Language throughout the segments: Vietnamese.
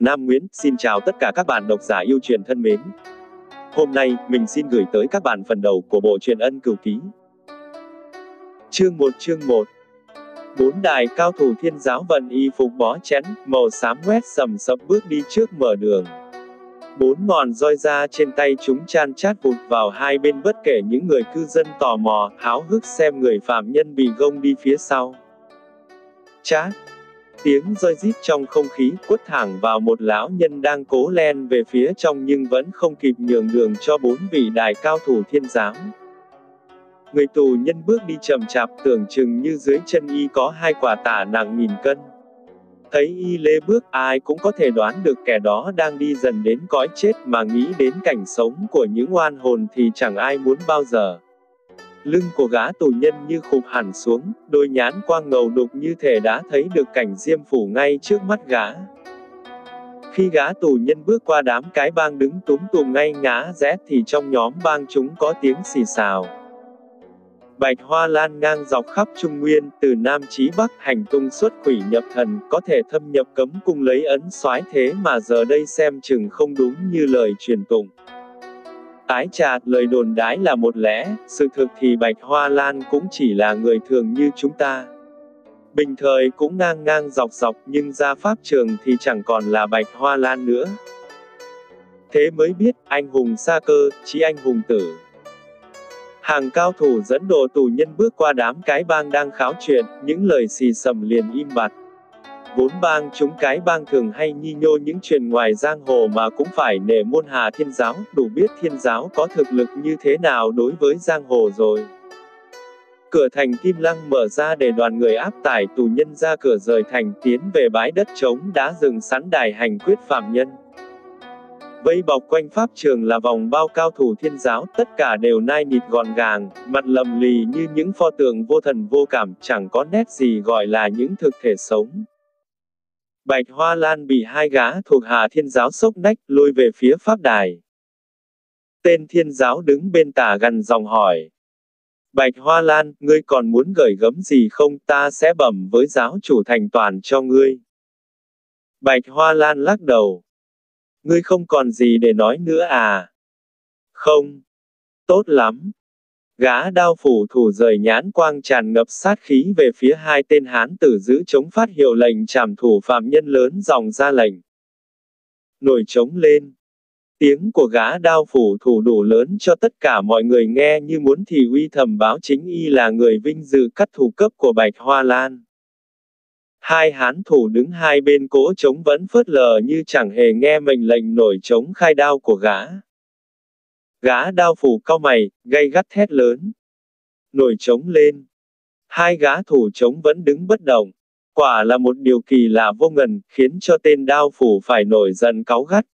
Nam Nguyễn, xin chào tất cả các bạn độc giả yêu truyền thân mến. Hôm nay, mình xin gửi tới các bạn phần đầu của bộ truyền ân cửu ký. Chương 1 chương 1 Bốn đại cao thủ thiên giáo vận y phục bó chén, màu xám quét sầm sập bước đi trước mở đường. Bốn ngọn roi ra trên tay chúng chan chát vụt vào hai bên bất kể những người cư dân tò mò, háo hức xem người phạm nhân bị gông đi phía sau. Chát, Tiếng roi rít trong không khí quất thẳng vào một lão nhân đang cố len về phía trong nhưng vẫn không kịp nhường đường cho bốn vị đại cao thủ thiên giám. Người tù nhân bước đi chậm chạp, tưởng chừng như dưới chân y có hai quả tả nặng nghìn cân. Thấy y lê bước, ai cũng có thể đoán được kẻ đó đang đi dần đến cõi chết mà nghĩ đến cảnh sống của những oan hồn thì chẳng ai muốn bao giờ. Lưng của gã tù nhân như khụp hẳn xuống, đôi nhãn quang ngầu đục như thể đã thấy được cảnh diêm phủ ngay trước mắt gã. Khi gã tù nhân bước qua đám cái bang đứng túm tùm ngay ngã rẽ thì trong nhóm bang chúng có tiếng xì xào. Bạch hoa lan ngang dọc khắp Trung Nguyên, từ Nam chí Bắc hành tung xuất quỷ nhập thần, có thể thâm nhập cấm cung lấy ấn soái thế mà giờ đây xem chừng không đúng như lời truyền tụng. Ái trà, lời đồn đái là một lẽ, sự thực thì Bạch Hoa Lan cũng chỉ là người thường như chúng ta. Bình thời cũng ngang ngang dọc dọc nhưng ra pháp trường thì chẳng còn là Bạch Hoa Lan nữa. Thế mới biết, anh hùng xa cơ, chỉ anh hùng tử. Hàng cao thủ dẫn đồ tù nhân bước qua đám cái bang đang kháo chuyện, những lời xì sầm liền im bặt. Vốn bang chúng cái bang thường hay nhi nhô những chuyện ngoài giang hồ mà cũng phải nể môn hà thiên giáo, đủ biết thiên giáo có thực lực như thế nào đối với giang hồ rồi. Cửa thành Kim Lăng mở ra để đoàn người áp tải tù nhân ra cửa rời thành tiến về bãi đất trống đã dừng sẵn đài hành quyết phạm nhân. Vây bọc quanh pháp trường là vòng bao cao thủ thiên giáo, tất cả đều nai nịt gọn gàng, mặt lầm lì như những pho tượng vô thần vô cảm, chẳng có nét gì gọi là những thực thể sống. Bạch Hoa Lan bị hai gã thuộc Hà thiên giáo sốc nách, lôi về phía pháp đài. Tên thiên giáo đứng bên tả gần dòng hỏi. Bạch Hoa Lan, ngươi còn muốn gửi gấm gì không, ta sẽ bẩm với giáo chủ thành toàn cho ngươi. Bạch Hoa Lan lắc đầu. Ngươi không còn gì để nói nữa à? Không. Tốt lắm. Gã đao phủ thủ rời nhãn quang tràn ngập sát khí về phía hai tên hán tử giữ chống phát hiệu lệnh trảm thủ phạm nhân lớn dòng ra lệnh. Nổi trống lên. Tiếng của gã đao phủ thủ đủ lớn cho tất cả mọi người nghe như muốn thì uy thầm báo chính y là người vinh dự cắt thủ cấp của Bạch Hoa Lan. Hai hán thủ đứng hai bên cỗ trống vẫn phớt lờ như chẳng hề nghe mệnh lệnh nổi trống khai đao của gã. Gã đao phủ cao mày, gay gắt thét lớn. Nổi trống lên. Hai gã thủ trống vẫn đứng bất động. Quả là một điều kỳ lạ vô ngần, khiến cho tên đao phủ phải nổi giận cáu gắt.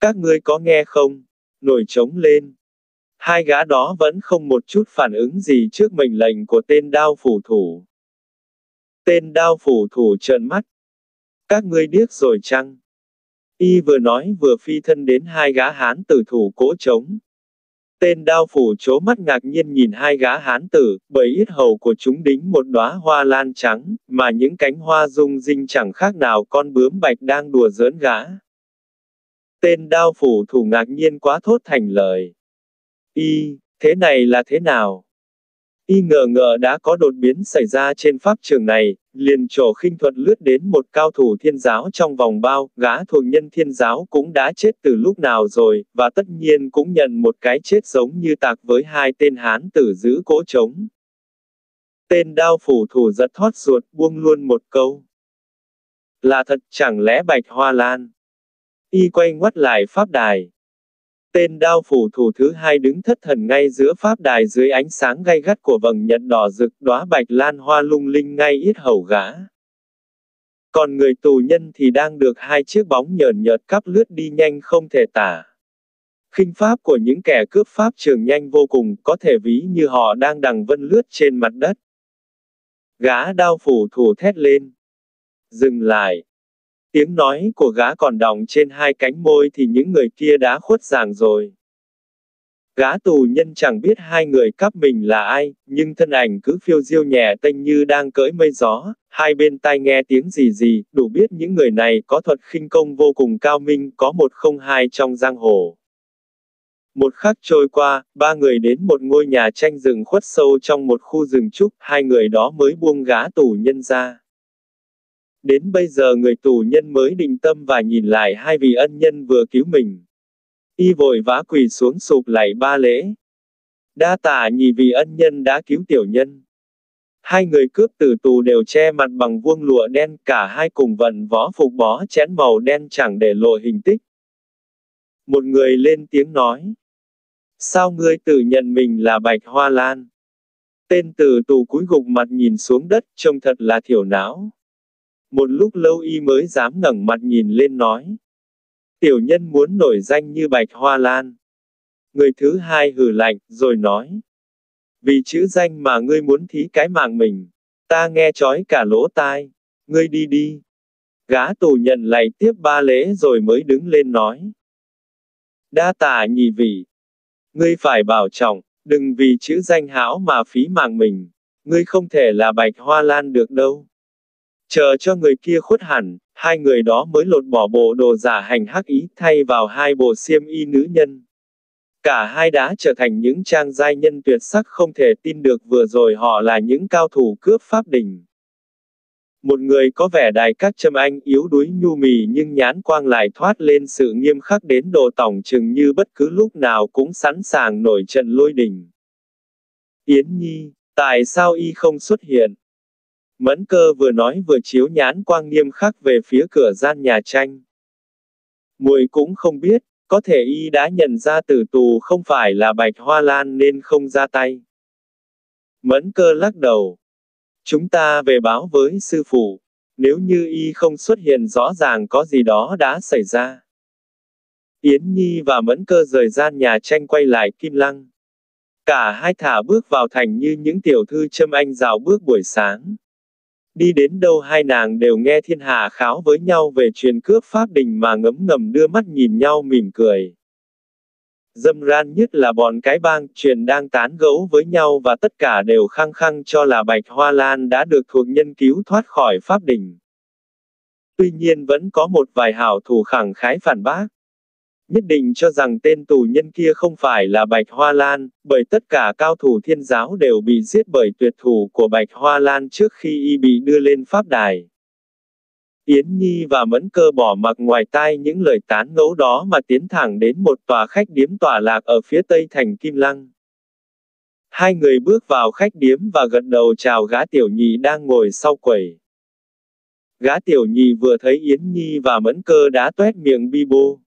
Các ngươi có nghe không? Nổi trống lên. Hai gã đó vẫn không một chút phản ứng gì trước mệnh lệnh của tên đao phủ thủ. Tên đao phủ thủ trợn mắt. Các ngươi điếc rồi chăng? Y vừa nói vừa phi thân đến hai gã hán tử thủ cỗ trống. Tên đao phủ chố mắt ngạc nhiên nhìn hai gã hán tử, bởi ít hầu của chúng đính một đóa hoa lan trắng, mà những cánh hoa rung rinh chẳng khác nào con bướm bạch đang đùa giỡn gã. Tên đao phủ thủ ngạc nhiên quá thốt thành lời. Y, thế này là thế nào? Y ngờ ngờ đã có đột biến xảy ra trên pháp trường này, liền trổ khinh thuật lướt đến một cao thủ thiên giáo trong vòng bao, gã thuộc nhân thiên giáo cũng đã chết từ lúc nào rồi, và tất nhiên cũng nhận một cái chết giống như tạc với hai tên hán tử giữ cỗ trống. Tên đao phủ thủ giật thoát ruột, buông luôn một câu. Là thật, chẳng lẽ bạch hoa lan? Y quay ngoắt lại pháp đài. Tên đao phủ thủ thứ hai đứng thất thần ngay giữa pháp đài dưới ánh sáng gay gắt của vầng nhật đỏ rực đóa bạch lan hoa lung linh ngay ít hầu gã. Còn người tù nhân thì đang được hai chiếc bóng nhờn nhợt cắp lướt đi nhanh không thể tả. khinh pháp của những kẻ cướp pháp trường nhanh vô cùng, có thể ví như họ đang đằng vân lướt trên mặt đất. Gã đao phủ thủ thét lên. Dừng lại. Tiếng nói của gã còn đọng trên hai cánh môi thì những người kia đã khuất giảng rồi. Gã tù nhân chẳng biết hai người cắp mình là ai, nhưng thân ảnh cứ phiêu diêu nhẹ tênh như đang cưỡi mây gió, hai bên tai nghe tiếng gì gì, đủ biết những người này có thuật khinh công vô cùng cao minh, có một không hai trong giang hồ. Một khắc trôi qua, ba người đến một ngôi nhà tranh rừng khuất sâu trong một khu rừng trúc, hai người đó mới buông gã tù nhân ra. Đến bây giờ người tù nhân mới định tâm và nhìn lại hai vị ân nhân vừa cứu mình. Y vội vã quỳ xuống sụp lạy ba lễ. Đa tả nhì vị ân nhân đã cứu tiểu nhân. Hai người cướp tử tù đều che mặt bằng vuông lụa đen, cả hai cùng vận võ phục bó chén màu đen chẳng để lộ hình tích. Một người lên tiếng nói. Sao ngươi tự nhận mình là bạch hoa lan? Tên tử tù cúi gục mặt nhìn xuống đất, trông thật là thiểu não. Một lúc lâu y mới dám ngẩng mặt nhìn lên nói. Tiểu nhân muốn nổi danh như bạch hoa lan. Người thứ hai hử lạnh, rồi nói. Vì chữ danh mà ngươi muốn thí cái mạng mình. Ta nghe chói cả lỗ tai. Ngươi đi đi. Gã tù nhận lại tiếp ba lễ rồi mới đứng lên nói. Đa tả nhị vị. Ngươi phải bảo trọng, đừng vì chữ danh hảo mà phí mạng mình. Ngươi không thể là bạch hoa lan được đâu. Chờ cho người kia khuất hẳn, hai người đó mới lột bỏ bộ đồ giả hành hắc ý thay vào hai bộ xiêm y nữ nhân. Cả hai đã trở thành những trang giai nhân tuyệt sắc không thể tin được vừa rồi họ là những cao thủ cướp pháp đỉnh. Một người có vẻ đài các châm anh yếu đuối nhu mì nhưng nhán quang lại thoát lên sự nghiêm khắc đến độ tổng chừng như bất cứ lúc nào cũng sẵn sàng nổi trận lôi đình. Yến Nhi, tại sao y không xuất hiện? Mẫn cơ vừa nói vừa chiếu nhãn quang nghiêm khắc về phía cửa gian nhà tranh. Muội cũng không biết, có thể y đã nhận ra tử tù không phải là bạch hoa lan nên không ra tay. Mẫn cơ lắc đầu. Chúng ta về báo với sư phụ, nếu như y không xuất hiện rõ ràng có gì đó đã xảy ra. Yến Nhi và Mẫn cơ rời gian nhà tranh quay lại Kim Lăng. Cả hai thả bước vào thành như những tiểu thư châm anh rào bước buổi sáng. Đi đến đâu hai nàng đều nghe thiên hạ kháo với nhau về chuyện cướp pháp đình mà ngấm ngầm đưa mắt nhìn nhau mỉm cười. Dâm ran nhất là bọn cái bang, truyền đang tán gẫu với nhau và tất cả đều khăng khăng cho là Bạch Hoa Lan đã được thuộc nhân cứu thoát khỏi pháp đình. Tuy nhiên vẫn có một vài hảo thủ khẳng khái phản bác nhất định cho rằng tên tù nhân kia không phải là Bạch Hoa Lan, bởi tất cả cao thủ thiên giáo đều bị giết bởi tuyệt thủ của Bạch Hoa Lan trước khi y bị đưa lên pháp đài. Yến Nhi và Mẫn Cơ bỏ mặc ngoài tai những lời tán ngẫu đó mà tiến thẳng đến một tòa khách điếm tòa lạc ở phía tây thành Kim Lăng. Hai người bước vào khách điếm và gật đầu chào gã tiểu nhị đang ngồi sau quầy. Gã tiểu nhị vừa thấy Yến Nhi và Mẫn Cơ đã tuét miệng bi bô.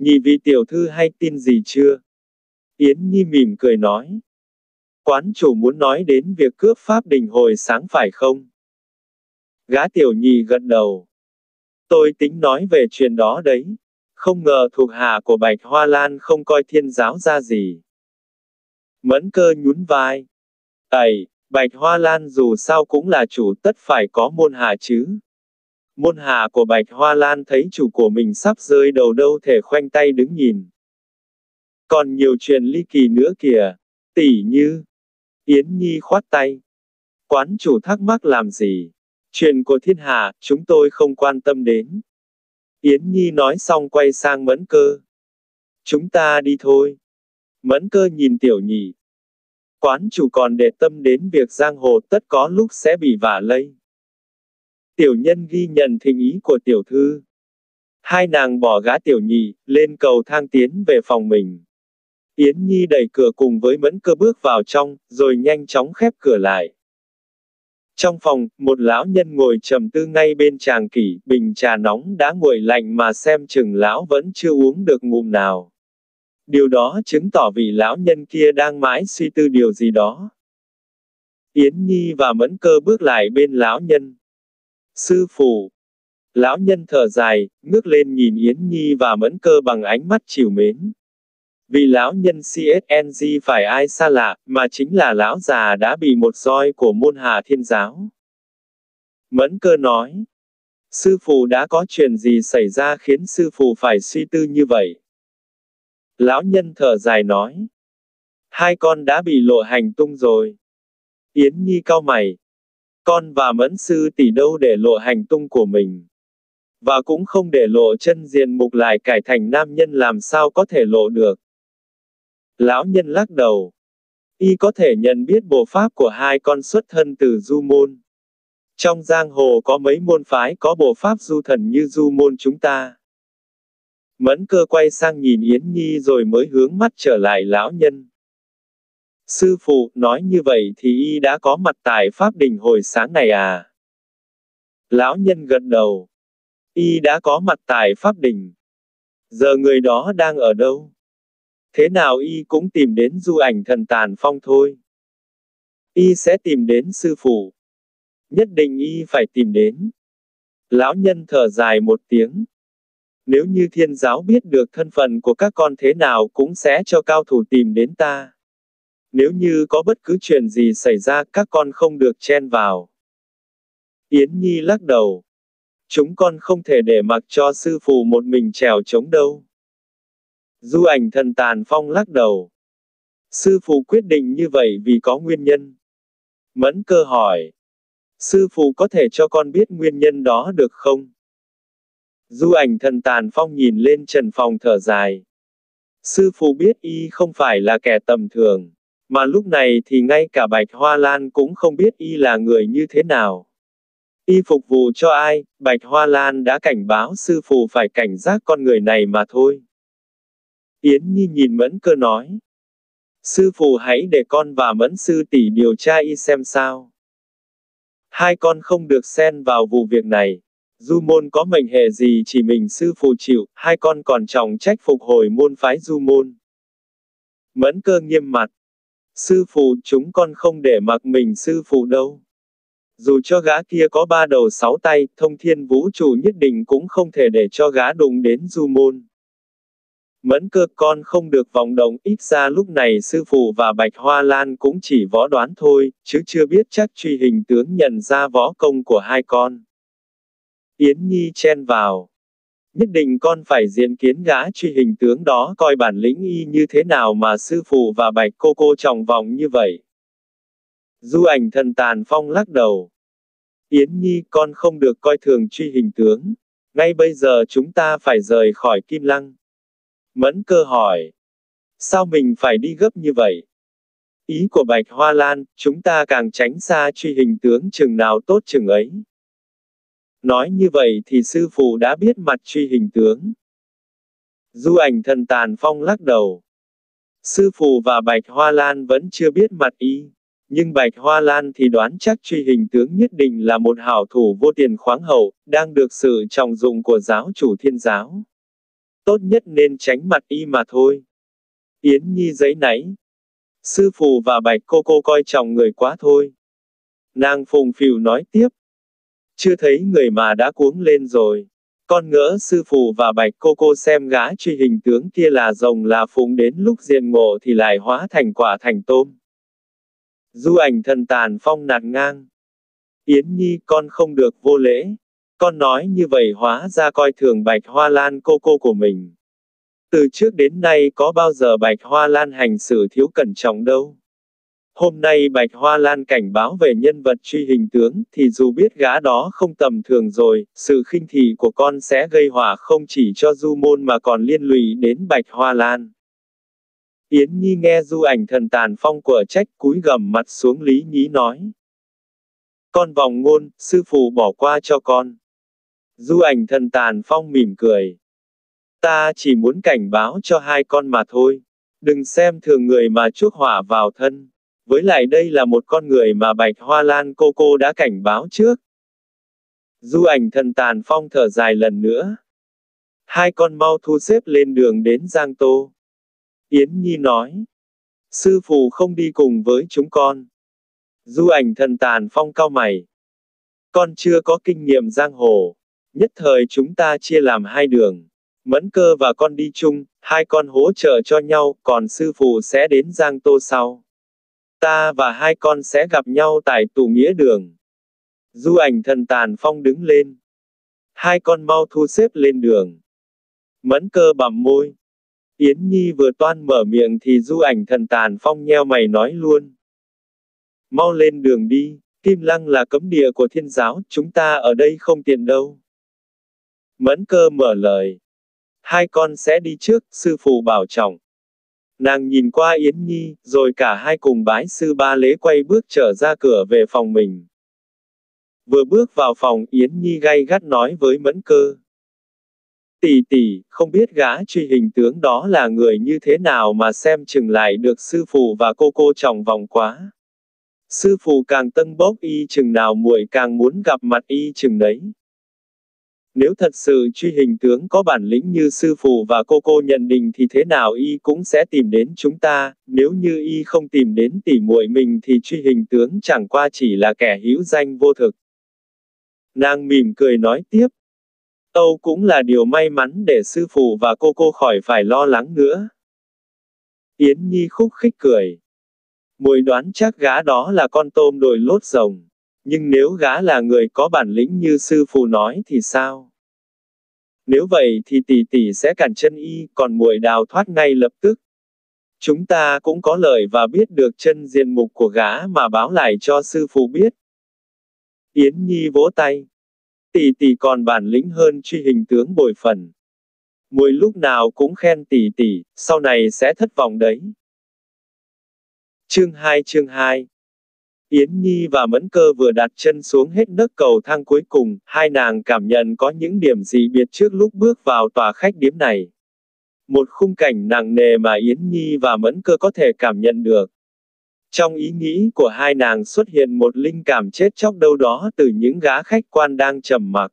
Nhị vị tiểu thư hay tin gì chưa? Yến Nhi mỉm cười nói. Quán chủ muốn nói đến việc cướp pháp đình hồi sáng phải không? Gã tiểu nhị gật đầu. Tôi tính nói về chuyện đó đấy. Không ngờ thuộc hạ của Bạch Hoa Lan không coi thiên giáo ra gì. Mẫn cơ nhún vai. Ây, Bạch Hoa Lan dù sao cũng là chủ tất phải có môn hạ chứ. Môn hạ của Bạch Hoa Lan thấy chủ của mình sắp rơi đầu đâu thể khoanh tay đứng nhìn. Còn nhiều chuyện ly kỳ nữa kìa. Tỷ như. Yến Nhi khoát tay. Quán chủ thắc mắc làm gì? Chuyện của thiên hạ, chúng tôi không quan tâm đến. Yến Nhi nói xong quay sang mẫn cơ. Chúng ta đi thôi. Mẫn cơ nhìn tiểu nhị. Quán chủ còn để tâm đến việc giang hồ tất có lúc sẽ bị vả lây. Tiểu nhân ghi nhận thỉnh ý của tiểu thư. Hai nàng bỏ gã tiểu nhị, lên cầu thang tiến về phòng mình. Yến Nhi đẩy cửa cùng với mẫn cơ bước vào trong, rồi nhanh chóng khép cửa lại. Trong phòng, một lão nhân ngồi trầm tư ngay bên chàng kỷ, bình trà nóng đã nguội lạnh mà xem chừng lão vẫn chưa uống được ngụm nào. Điều đó chứng tỏ vị lão nhân kia đang mãi suy tư điều gì đó. Yến Nhi và Mẫn Cơ bước lại bên lão nhân. Sư phụ. Lão nhân thở dài, ngước lên nhìn Yến Nhi và Mẫn Cơ bằng ánh mắt chiều mến. Vì lão nhân CSNG phải ai xa lạ, mà chính là lão già đã bị một roi của môn hạ thiên giáo. Mẫn cơ nói. Sư phụ đã có chuyện gì xảy ra khiến sư phụ phải suy tư như vậy? Lão nhân thở dài nói. Hai con đã bị lộ hành tung rồi. Yến Nhi cao mày. Con và mẫn sư tỷ đâu để lộ hành tung của mình. Và cũng không để lộ chân diện mục lại cải thành nam nhân làm sao có thể lộ được. Lão nhân lắc đầu. Y có thể nhận biết bộ pháp của hai con xuất thân từ du môn. Trong giang hồ có mấy môn phái có bộ pháp du thần như du môn chúng ta. Mẫn cơ quay sang nhìn Yến Nhi rồi mới hướng mắt trở lại lão nhân. Sư phụ, nói như vậy thì y đã có mặt tại Pháp Đình hồi sáng này à? Lão nhân gật đầu. Y đã có mặt tại Pháp Đình. Giờ người đó đang ở đâu? Thế nào y cũng tìm đến du ảnh thần tàn phong thôi. Y sẽ tìm đến sư phụ. Nhất định y phải tìm đến. Lão nhân thở dài một tiếng. Nếu như thiên giáo biết được thân phận của các con thế nào cũng sẽ cho cao thủ tìm đến ta. Nếu như có bất cứ chuyện gì xảy ra, các con không được chen vào. Yến Nhi lắc đầu. Chúng con không thể để mặc cho sư phụ một mình trèo chống đâu. Du ảnh thần tàn phong lắc đầu. Sư phụ quyết định như vậy vì có nguyên nhân. Mẫn cơ hỏi. Sư phụ có thể cho con biết nguyên nhân đó được không? Du ảnh thần tàn phong nhìn lên trần phòng thở dài. Sư phụ biết y không phải là kẻ tầm thường. Mà lúc này thì ngay cả Bạch Hoa Lan cũng không biết y là người như thế nào. Y phục vụ cho ai, Bạch Hoa Lan đã cảnh báo sư phụ phải cảnh giác con người này mà thôi. Yến Nhi nhìn Mẫn cơ nói. Sư phụ hãy để con và Mẫn sư tỷ điều tra y xem sao. Hai con không được xen vào vụ việc này. Du môn có mệnh hệ gì chỉ mình sư phụ chịu, hai con còn trọng trách phục hồi môn phái du môn. Mẫn cơ nghiêm mặt. Sư phụ chúng con không để mặc mình sư phụ đâu. Dù cho gã kia có ba đầu sáu tay, thông thiên vũ trụ nhất định cũng không thể để cho gã đụng đến du môn. Mẫn cơ con không được vòng động, ít ra lúc này sư phụ và Bạch Hoa Lan cũng chỉ võ đoán thôi, chứ chưa biết chắc truy hình tướng nhận ra võ công của hai con. Yến Nhi chen vào. Nhất định con phải diện kiến gã truy hình tướng đó coi bản lĩnh y như thế nào mà sư phụ và bạch cô cô trọng vòng như vậy. Du ảnh thần tàn phong lắc đầu. Yến Nhi con không được coi thường truy hình tướng. Ngay bây giờ chúng ta phải rời khỏi Kim Lăng. Mẫn cơ hỏi. Sao mình phải đi gấp như vậy? Ý của Bạch Hoa Lan, chúng ta càng tránh xa truy hình tướng chừng nào tốt chừng ấy. Nói như vậy thì sư phụ đã biết mặt truy hình tướng. Du ảnh thần tàn phong lắc đầu. Sư phụ và Bạch Hoa Lan vẫn chưa biết mặt y. Nhưng Bạch Hoa Lan thì đoán chắc truy hình tướng nhất định là một hảo thủ vô tiền khoáng hậu, đang được sự trọng dụng của giáo chủ thiên giáo. Tốt nhất nên tránh mặt y mà thôi. Yến Nhi giấy nãy. Sư phụ và Bạch cô cô coi trọng người quá thôi. Nàng phùng phìu nói tiếp. Chưa thấy người mà đã cuống lên rồi. Con ngỡ sư phụ và bạch cô cô xem gã truy hình tướng kia là rồng là phụng đến lúc diện ngộ thì lại hóa thành quả thành tôm. Du ảnh thần tàn phong nạt ngang. Yến Nhi, con không được vô lễ. Con nói như vậy hóa ra coi thường bạch hoa lan cô cô của mình. Từ trước đến nay có bao giờ bạch hoa lan hành xử thiếu cẩn trọng đâu. Hôm nay Bạch Hoa Lan cảnh báo về nhân vật truy hình tướng, thì dù biết gã đó không tầm thường rồi, sự khinh thị của con sẽ gây hỏa không chỉ cho du môn mà còn liên lụy đến Bạch Hoa Lan. Yến Nhi nghe du ảnh thần tàn phong của trách cúi gầm mặt xuống lý nhí nói. Con vòng ngôn, sư phụ bỏ qua cho con. Du ảnh thần tàn phong mỉm cười. Ta chỉ muốn cảnh báo cho hai con mà thôi. Đừng xem thường người mà chuốc hỏa vào thân. Với lại đây là một con người mà Bạch Hoa Lan cô cô đã cảnh báo trước. Du ảnh thần tàn phong thở dài lần nữa. Hai con mau thu xếp lên đường đến Giang Tô. Yến Nhi nói. Sư phụ không đi cùng với chúng con. Du ảnh thần tàn phong cao mày. Con chưa có kinh nghiệm giang hồ. Nhất thời chúng ta chia làm hai đường. Mẫn cơ và con đi chung, hai con hỗ trợ cho nhau, còn sư phụ sẽ đến Giang Tô sau. Ta và hai con sẽ gặp nhau tại tù nghĩa đường. Du ảnh thần tàn phong đứng lên. Hai con mau thu xếp lên đường. Mẫn cơ bằm môi. Yến Nhi vừa toan mở miệng thì du ảnh thần tàn phong nheo mày nói luôn. Mau lên đường đi, Kim Lăng là cấm địa của thiên giáo, chúng ta ở đây không tiện đâu. Mẫn cơ mở lời. Hai con sẽ đi trước, sư phụ bảo trọng. Nàng nhìn qua Yến Nhi, rồi cả hai cùng bái sư ba lễ quay bước trở ra cửa về phòng mình. Vừa bước vào phòng, Yến Nhi gay gắt nói với Mẫn Cơ. Tỷ tỷ, không biết gã truy hình tướng đó là người như thế nào mà xem chừng lại được sư phụ và cô cô trọng vòng quá. Sư phụ càng tân bốc y chừng nào muội càng muốn gặp mặt y chừng đấy. Nếu thật sự truy hình tướng có bản lĩnh như sư phụ và cô cô nhận định thì thế nào y cũng sẽ tìm đến chúng ta, nếu như y không tìm đến tỷ muội mình thì truy hình tướng chẳng qua chỉ là kẻ hữu danh vô thực. Nàng mỉm cười nói tiếp. Âu cũng là điều may mắn để sư phụ và cô cô khỏi phải lo lắng nữa. Yến Nhi khúc khích cười. Mùi đoán chắc gã đó là con tôm đội lốt rồng. Nhưng nếu gã là người có bản lĩnh như sư phụ nói thì sao? Nếu vậy thì tỷ tỷ sẽ cản chân y, còn muội đào thoát ngay lập tức. Chúng ta cũng có lợi và biết được chân diện mục của gã mà báo lại cho sư phụ biết. Yến Nhi vỗ tay. Tỷ tỷ còn bản lĩnh hơn truy hình tướng bồi phần. Muội lúc nào cũng khen tỷ tỷ, sau này sẽ thất vọng đấy. Chương 2 chương 2 Yến Nhi và Mẫn Cơ vừa đặt chân xuống hết nấc cầu thang cuối cùng, hai nàng cảm nhận có những điểm gì biệt trước lúc bước vào tòa khách điếm này. Một khung cảnh nặng nề mà Yến Nhi và Mẫn Cơ có thể cảm nhận được. Trong ý nghĩ của hai nàng xuất hiện một linh cảm chết chóc đâu đó từ những gã khách quan đang trầm mặc.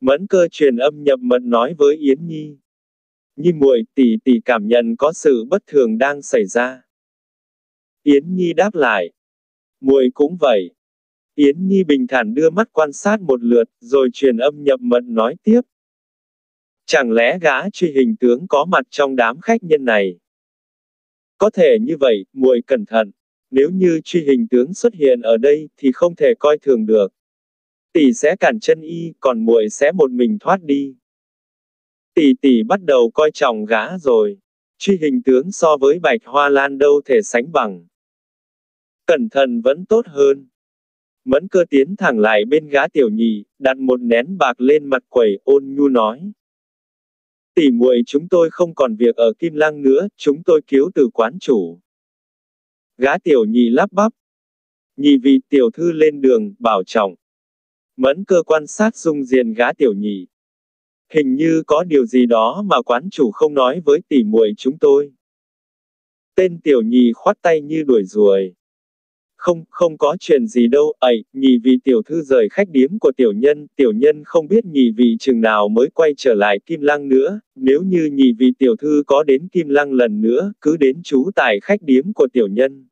Mẫn cơ truyền âm nhập mật nói với Yến Nhi. Nhi muội tỷ tỷ cảm nhận có sự bất thường đang xảy ra. Yến Nhi đáp lại. Muội cũng vậy. Yến Nhi bình thản đưa mắt quan sát một lượt, rồi truyền âm nhập mật nói tiếp. Chẳng lẽ gã truy hình tướng có mặt trong đám khách nhân này? Có thể như vậy, muội cẩn thận. Nếu như truy hình tướng xuất hiện ở đây, thì không thể coi thường được. Tỷ sẽ cản chân y, còn muội sẽ một mình thoát đi. Tỷ tỷ bắt đầu coi trọng gã rồi. Truy hình tướng so với bạch hoa lan đâu thể sánh bằng. Cẩn thận vẫn tốt hơn. Mẫn cơ tiến thẳng lại bên gã tiểu nhị, đặt một nén bạc lên mặt quầy, ôn nhu nói. Tỷ muội chúng tôi không còn việc ở Kim Lăng nữa, chúng tôi cứu từ quán chủ. Gã tiểu nhị lắp bắp. Nhị vị tiểu thư lên đường, bảo trọng. Mẫn cơ quan sát dung diện gã tiểu nhị. Hình như có điều gì đó mà quán chủ không nói với tỷ muội chúng tôi. Tên tiểu nhị khoát tay như đuổi ruồi. Không, không có chuyện gì đâu, ấy, nhị vị tiểu thư rời khách điếm của tiểu nhân, tiểu nhân không biết nhị vị chừng nào mới quay trở lại Kim Lăng nữa, nếu như nhị vị tiểu thư có đến Kim Lăng lần nữa, cứ đến trú tại khách điếm của tiểu nhân.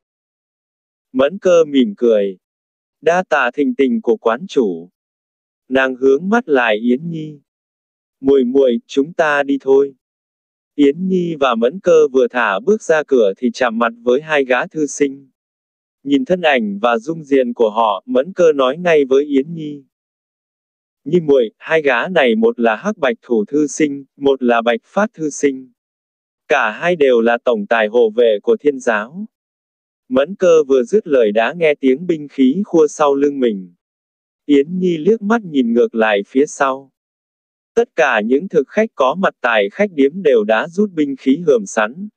Mẫn cơ mỉm cười. Đa tạ thình tình của quán chủ. Nàng hướng mắt lại Yến Nhi. Muội muội, chúng ta đi thôi. Yến Nhi và Mẫn Cơ vừa thả bước ra cửa thì chạm mặt với hai gã thư sinh. Nhìn thân ảnh và dung diện của họ, Mẫn Cơ nói ngay với Yến Nhi. Nhi muội, hai gã này một là Hắc Bạch Thủ Thư Sinh, một là Bạch Phát Thư Sinh. Cả hai đều là tổng tài hộ vệ của thiên giáo. Mẫn cơ vừa dứt lời đã nghe tiếng binh khí khua sau lưng mình. Yến Nhi liếc mắt nhìn ngược lại phía sau. Tất cả những thực khách có mặt tại khách điếm đều đã rút binh khí hườm sắn.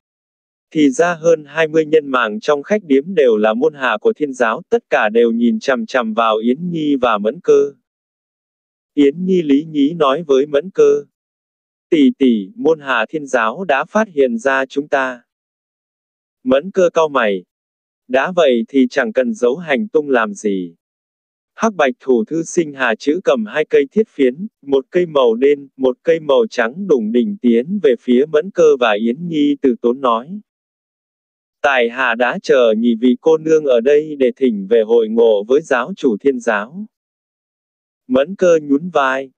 Thì ra hơn 20 nhân mạng trong khách điếm đều là môn hạ của thiên giáo, tất cả đều nhìn chằm chằm vào Yến Nhi và Mẫn Cơ. Yến Nhi lý nhí nói với Mẫn Cơ. Tỷ tỷ, môn hạ thiên giáo đã phát hiện ra chúng ta. Mẫn Cơ cau mày. Đã vậy thì chẳng cần giấu hành tung làm gì. Hắc bạch thủ thư sinh hà chữ cầm hai cây thiết phiến, một cây màu đen, một cây màu trắng đùng đỉnh tiến về phía Mẫn Cơ và Yến Nhi từ tốn nói. Tài hà đã chờ nhị vị cô nương ở đây để thỉnh về hội ngộ với giáo chủ thiên giáo. Mẫn cơ nhún vai.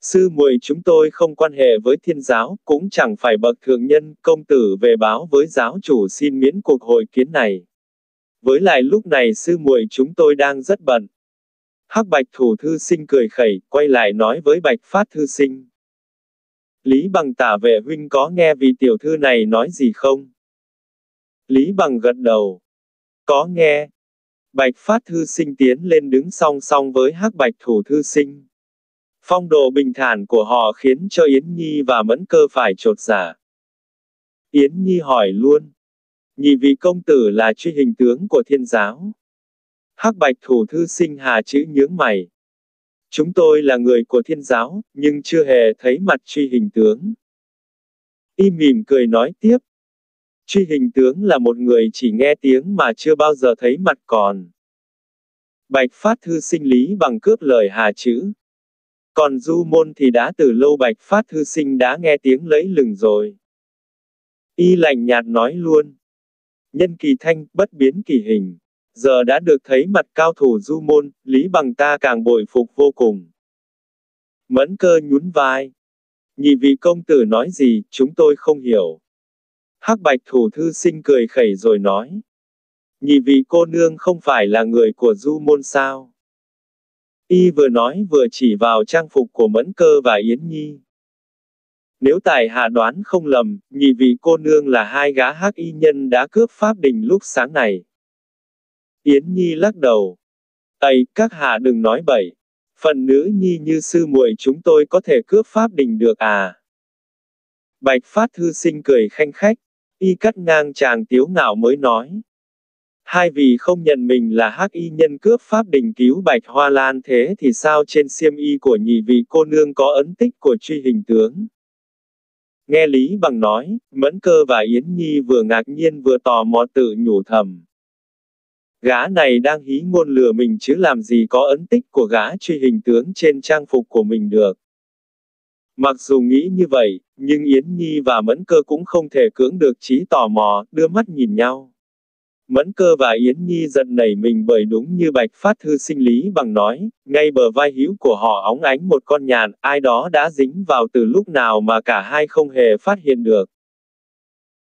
Sư muội chúng tôi không quan hệ với thiên giáo, cũng chẳng phải bậc thượng nhân, công tử về báo với giáo chủ xin miễn cuộc hội kiến này. Với lại lúc này sư muội chúng tôi đang rất bận. Hắc bạch thủ thư sinh cười khẩy, quay lại nói với bạch phát thư sinh. Lý Bằng tả vệ huynh có nghe vị tiểu thư này nói gì không? Lý Bằng gật đầu. Có nghe. Bạch Phát thư sinh tiến lên đứng song song với hắc bạch thủ thư sinh. Phong độ bình thản của họ khiến cho Yến Nhi và Mẫn Cơ phải trột giả. Dạ. Yến Nhi hỏi luôn. Nhị vị công tử là truy hình tướng của thiên giáo. Hắc bạch thủ thư sinh hà chữ nhướng mày. Chúng tôi là người của thiên giáo, nhưng chưa hề thấy mặt truy hình tướng. Y mỉm cười nói tiếp. Truy hình tướng là một người chỉ nghe tiếng mà chưa bao giờ thấy mặt còn. Bạch phát thư sinh lý bằng cướp lời hà chữ. Còn du môn thì đã từ lâu bạch phát thư sinh đã nghe tiếng lấy lừng rồi. Y lạnh nhạt nói luôn. Nhân kỳ thanh, bất biến kỳ hình. Giờ đã được thấy mặt cao thủ du môn, lý bằng ta càng bội phục vô cùng. Mẫn cơ nhún vai. Nhị vị công tử nói gì, chúng tôi không hiểu. Hắc bạch thủ thư sinh cười khẩy rồi nói. Nhị vị cô nương không phải là người của du môn sao? Y vừa nói vừa chỉ vào trang phục của Mẫn Cơ và Yến Nhi. Nếu tài hạ đoán không lầm, nhị vị cô nương là hai gã hắc y nhân đã cướp pháp đình lúc sáng này. Yến Nhi lắc đầu. Ây, các hạ đừng nói bậy. Phần nữ nhi như sư muội chúng tôi có thể cướp pháp đình được à? Bạch Phát Thư Sinh cười khanh khách. Y cắt ngang chàng tiếu ngạo mới nói. Hai vị không nhận mình là hắc y nhân cướp pháp đình cứu bạch hoa lan thế thì sao trên xiêm y của nhị vị cô nương có ấn tích của truy hình tướng. Nghe Lý Bằng nói, Mẫn Cơ và Yến Nhi vừa ngạc nhiên vừa tò mò tự nhủ thầm. Gã này đang hí ngôn lừa mình chứ làm gì có ấn tích của gã truy hình tướng trên trang phục của mình được. Mặc dù nghĩ như vậy, nhưng Yến Nhi và Mẫn Cơ cũng không thể cưỡng được trí tò mò, đưa mắt nhìn nhau. Mẫn cơ và Yến Nhi giận nảy mình bởi đúng như bạch phát thư sinh lý bằng nói, ngay bờ vai hữu của họ óng ánh một con nhàn, ai đó đã dính vào từ lúc nào mà cả hai không hề phát hiện được.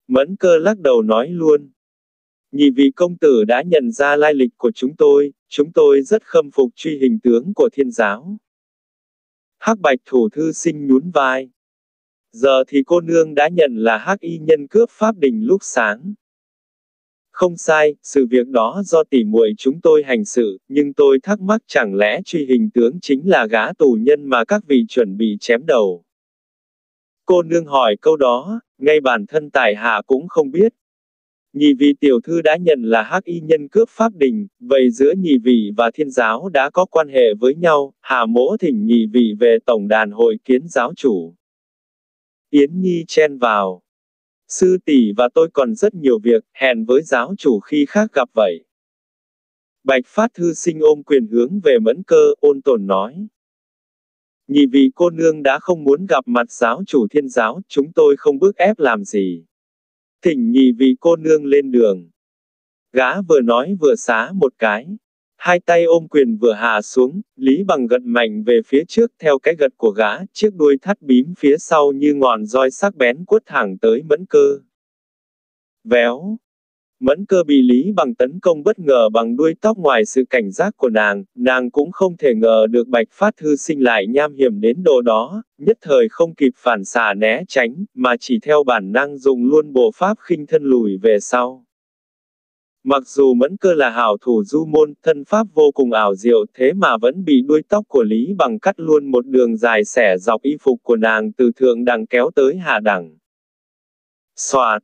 Mẫn cơ lắc đầu nói luôn. Nhị vị công tử đã nhận ra lai lịch của chúng tôi, chúng tôi rất khâm phục truy hình tướng của thiên giáo. Hắc bạch thủ thư sinh nhún vai. Giờ thì cô nương đã nhận là hắc y nhân cướp pháp đình lúc sáng. Không sai, sự việc đó do tỉ muội chúng tôi hành sự, nhưng tôi thắc mắc chẳng lẽ truy hình tướng chính là gã tù nhân mà các vị chuẩn bị chém đầu. Cô nương hỏi câu đó, ngay bản thân tài hạ cũng không biết. Nhị vị tiểu thư đã nhận là hắc y nhân cướp pháp đình, vậy giữa nhị vị và thiên giáo đã có quan hệ với nhau, hà mỗ thỉnh nhị vị về tổng đàn hội kiến giáo chủ. Yến Nhi chen vào. Sư tỷ và tôi còn rất nhiều việc, hẹn với giáo chủ khi khác gặp vậy. Bạch Phát Thư sinh ôm quyền hướng về mẫn cơ, ôn tồn nói. Nhị vị cô nương đã không muốn gặp mặt giáo chủ thiên giáo, chúng tôi không bức ép làm gì. Thỉnh nhị vị cô nương lên đường. Gã vừa nói vừa xá một cái. Hai tay ôm quyền vừa hạ xuống, Lý Bằng gật mạnh về phía trước theo cái gật của gã, chiếc đuôi thắt bím phía sau như ngọn roi sắc bén quất thẳng tới mẫn cơ. Véo. Mẫn cơ bị Lý Bằng tấn công bất ngờ bằng đuôi tóc ngoài sự cảnh giác của nàng, nàng cũng không thể ngờ được bạch phát thư sinh lại nham hiểm đến độ đó, nhất thời không kịp phản xạ né tránh, mà chỉ theo bản năng dùng luôn bộ pháp khinh thân lùi về sau. Mặc dù mẫn cơ là hảo thủ du môn, thân pháp vô cùng ảo diệu, thế mà vẫn bị đuôi tóc của Lý bằng cắt luôn một đường dài xẻ dọc y phục của nàng từ thượng đẳng kéo tới hạ đẳng. Xoạt!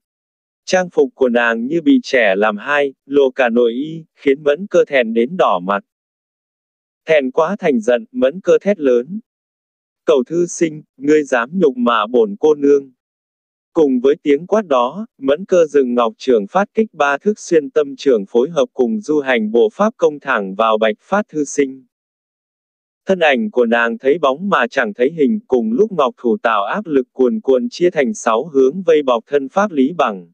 Trang phục của nàng như bị trẻ làm hai, lộ cả nội y, khiến mẫn cơ thèn đến đỏ mặt. Thèn quá thành giận, mẫn cơ thét lớn. Cầu thư sinh, ngươi dám nhục mạ bổn cô nương. Cùng với tiếng quát đó, mẫn cơ rừng ngọc trường phát kích ba thức xuyên tâm trường phối hợp cùng du hành bộ pháp công thẳng vào bạch phát thư sinh. Thân ảnh của nàng thấy bóng mà chẳng thấy hình, cùng lúc ngọc thủ tạo áp lực cuồn cuộn chia thành sáu hướng vây bọc thân pháp lý bằng.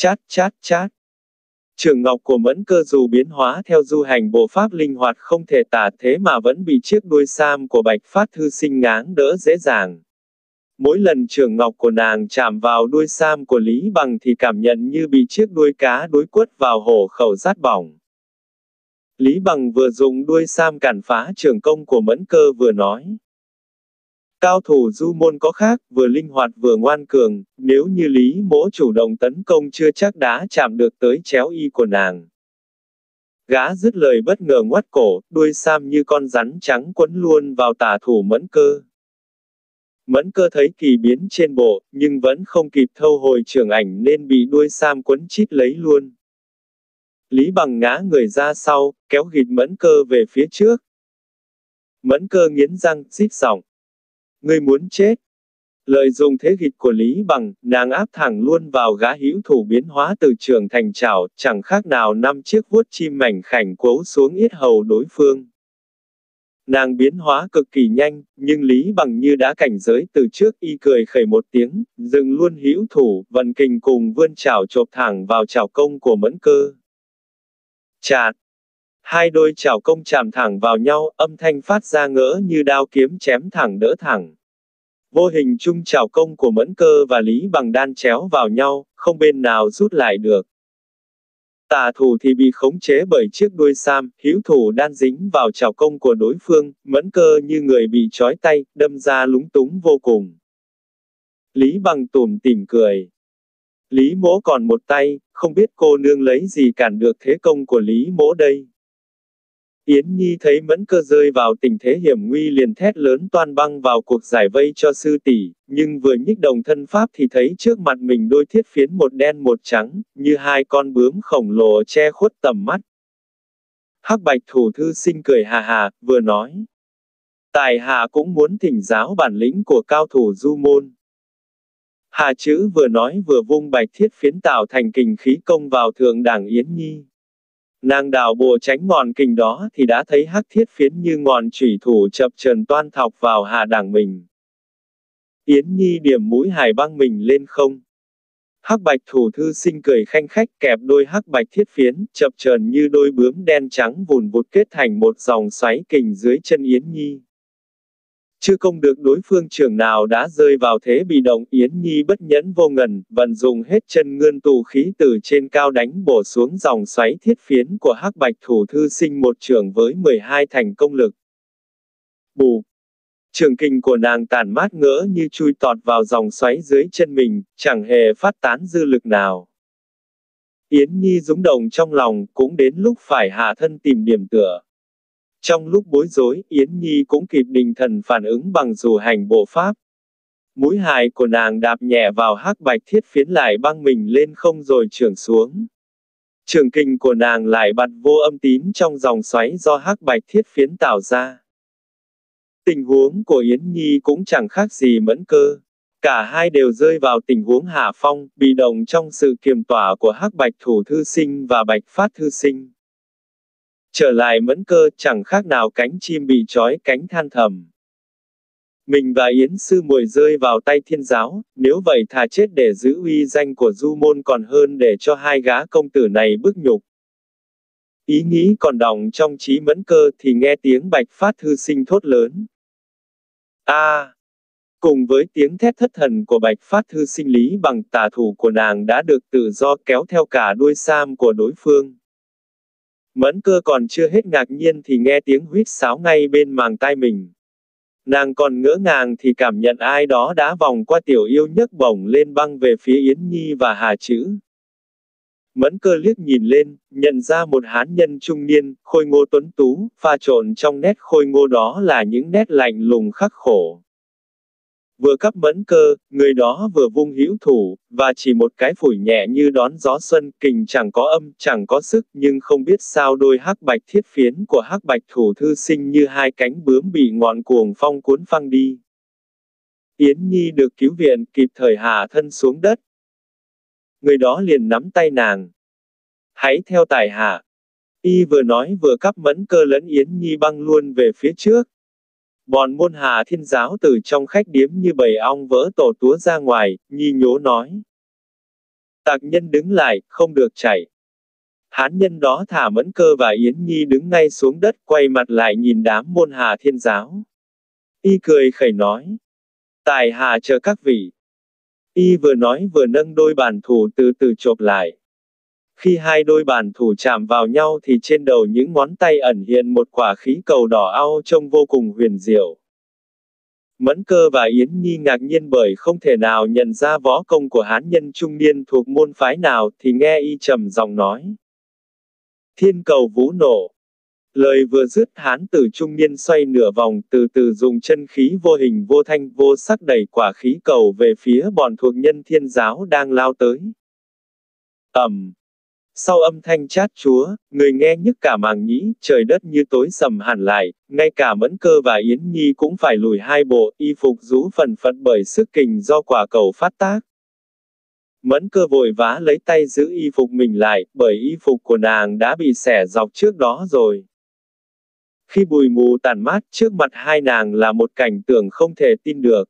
Chát chát chát. Trường ngọc của mẫn cơ dù biến hóa theo du hành bộ pháp linh hoạt không thể tả thế mà vẫn bị chiếc đuôi sam của bạch phát thư sinh ngáng đỡ dễ dàng. Mỗi lần trường ngọc của nàng chạm vào đuôi sam của Lý Bằng thì cảm nhận như bị chiếc đuôi cá đối quất vào hổ khẩu rát bỏng. Lý Bằng vừa dùng đuôi sam cản phá trường công của mẫn cơ vừa nói. Cao thủ du môn có khác, vừa linh hoạt vừa ngoan cường, nếu như Lý mỗ chủ động tấn công chưa chắc đã chạm được tới chéo y của nàng. Gã dứt lời bất ngờ ngoắt cổ, đuôi sam như con rắn trắng quấn luôn vào tà thủ mẫn cơ. Mẫn cơ thấy kỳ biến trên bộ, nhưng vẫn không kịp thâu hồi trường ảnh nên bị đuôi sam quấn chít lấy luôn. Lý bằng ngã người ra sau, kéo gịt mẫn cơ về phía trước. Mẫn cơ nghiến răng, xít giọng. Ngươi muốn chết. Lợi dụng thế gịt của Lý Bằng, nàng áp thẳng luôn vào gã hữu thủ biến hóa từ trường thành trảo, chẳng khác nào năm chiếc vuốt chim mảnh khảnh quấu xuống yết hầu đối phương. Nàng biến hóa cực kỳ nhanh, nhưng Lý Bằng như đã cảnh giới từ trước y cười khẩy một tiếng, dừng luôn hữu thủ, vận kình cùng vươn chảo chộp thẳng vào chảo công của mẫn cơ. Chạt! Hai đôi chảo công chạm thẳng vào nhau, âm thanh phát ra ngỡ như đao kiếm chém thẳng đỡ thẳng. Vô hình chung chảo công của mẫn cơ và Lý Bằng đan chéo vào nhau, không bên nào rút lại được. Tà thủ thì bị khống chế bởi chiếc đuôi sam, hữu thủ đan dính vào chảo công của đối phương, mẫn cơ như người bị trói tay, đâm ra lúng túng vô cùng. Lý bằng tùm tỉm cười. Lý mỗ còn một tay, không biết cô nương lấy gì cản được thế công của Lý mỗ đây. Yến Nhi thấy mẫn cơ rơi vào tình thế hiểm nguy liền thét lớn toan băng vào cuộc giải vây cho sư tỷ, nhưng vừa nhích đồng thân pháp thì thấy trước mặt mình đôi thiết phiến một đen một trắng, như hai con bướm khổng lồ che khuất tầm mắt. Hắc bạch thủ thư sinh cười hà hà, vừa nói. Tài hạ cũng muốn thỉnh giáo bản lĩnh của cao thủ du môn. Hà chữ vừa nói vừa vung bạch thiết phiến tạo thành kình khí công vào thượng đảng Yến Nhi. Nàng đào bộ tránh ngọn kình đó thì đã thấy hắc thiết phiến như ngọn chủy thủ chập trần toan thọc vào hạ đảng mình. Yến Nhi điểm mũi hải băng mình lên không. Hắc bạch thủ thư sinh cười khanh khách kẹp đôi hắc bạch thiết phiến, chập trần như đôi bướm đen trắng vùn vụt kết thành một dòng xoáy kình dưới chân Yến Nhi. Chưa công được đối phương trưởng nào đã rơi vào thế bị động Yến Nhi bất nhẫn vô ngần, vận dùng hết chân ngươn tù khí từ trên cao đánh bổ xuống dòng xoáy thiết phiến của hắc bạch thủ thư sinh một trường với 12 thành công lực. Bù! Trường kinh của nàng tàn mát ngỡ như chui tọt vào dòng xoáy dưới chân mình, chẳng hề phát tán dư lực nào. Yến Nhi rúng động trong lòng, cũng đến lúc phải hạ thân tìm điểm tựa. Trong lúc bối rối, Yến Nhi cũng kịp định thần phản ứng bằng dù hành bộ pháp. Mũi hài của nàng đạp nhẹ vào hắc bạch thiết phiến lại băng mình lên không rồi trưởng xuống. Trường kinh của nàng lại bật vô âm tín trong dòng xoáy do hắc bạch thiết phiến tạo ra. Tình huống của Yến Nhi cũng chẳng khác gì mẫn cơ. Cả hai đều rơi vào tình huống hạ phong, bị động trong sự kiềm tỏa của hắc bạch thủ thư sinh và bạch phát thư sinh. Trở lại mẫn cơ, chẳng khác nào cánh chim bị trói cánh than thầm. Mình và Yến Sư muội rơi vào tay thiên giáo, nếu vậy thà chết để giữ uy danh của du môn còn hơn để cho hai gã công tử này bức nhục. Ý nghĩ còn đọng trong trí mẫn cơ thì nghe tiếng bạch phát thư sinh thốt lớn. a à, Cùng với tiếng thét thất thần của bạch phát thư sinh lý bằng tà thủ của nàng đã được tự do kéo theo cả đuôi sam của đối phương. Mẫn cơ còn chưa hết ngạc nhiên thì nghe tiếng huýt sáo ngay bên màng tai mình. Nàng còn ngỡ ngàng thì cảm nhận ai đó đã vòng qua tiểu yêu nhấc bổng lên băng về phía Yến Nhi và Hà Chữ. Mẫn cơ liếc nhìn lên, nhận ra một hán nhân trung niên, khôi ngô tuấn tú, pha trộn trong nét khôi ngô đó là những nét lạnh lùng khắc khổ. Vừa cấp mẫn cơ, người đó vừa vung hữu thủ, và chỉ một cái phủi nhẹ như đón gió xuân, kình chẳng có âm, chẳng có sức, nhưng không biết sao đôi hắc bạch thiết phiến của hắc bạch thủ thư sinh như hai cánh bướm bị ngọn cuồng phong cuốn phăng đi. Yến Nhi được cứu viện, kịp thời hạ thân xuống đất. Người đó liền nắm tay nàng. Hãy theo tài hạ. Y vừa nói vừa cắp mẫn cơ lẫn Yến Nhi băng luôn về phía trước. Bọn môn hạ thiên giáo từ trong khách điếm như bầy ong vỡ tổ túa ra ngoài, nhi nhố nói. Tạc nhân đứng lại, không được chạy. Hán nhân đó thả mẫn cơ và Yến Nhi đứng ngay xuống đất quay mặt lại nhìn đám môn hạ thiên giáo. Y cười khẩy nói. Tài hạ chờ các vị. Y vừa nói vừa nâng đôi bàn thủ từ từ chộp lại. Khi hai đôi bàn thủ chạm vào nhau thì trên đầu những ngón tay ẩn hiện một quả khí cầu đỏ ao trông vô cùng huyền diệu. Mẫn cơ và Yến Nhi ngạc nhiên bởi không thể nào nhận ra võ công của hán nhân trung niên thuộc môn phái nào thì nghe y trầm giọng nói. Thiên cầu vũ nổ. Lời vừa dứt hán tử trung niên xoay nửa vòng từ từ dùng chân khí vô hình vô thanh vô sắc đẩy quả khí cầu về phía bọn thuộc nhân thiên giáo đang lao tới. Ẩm sau âm thanh chát chúa, người nghe nhức cả màng nhĩ, trời đất như tối sầm hẳn lại, ngay cả Mẫn Cơ và Yến Nhi cũng phải lùi hai bộ, y phục rũ phần phật bởi sức kình do quả cầu phát tác. Mẫn cơ vội vã lấy tay giữ y phục mình lại, bởi y phục của nàng đã bị xẻ dọc trước đó rồi. Khi bùi mù tàn mát trước mặt hai nàng là một cảnh tượng không thể tin được.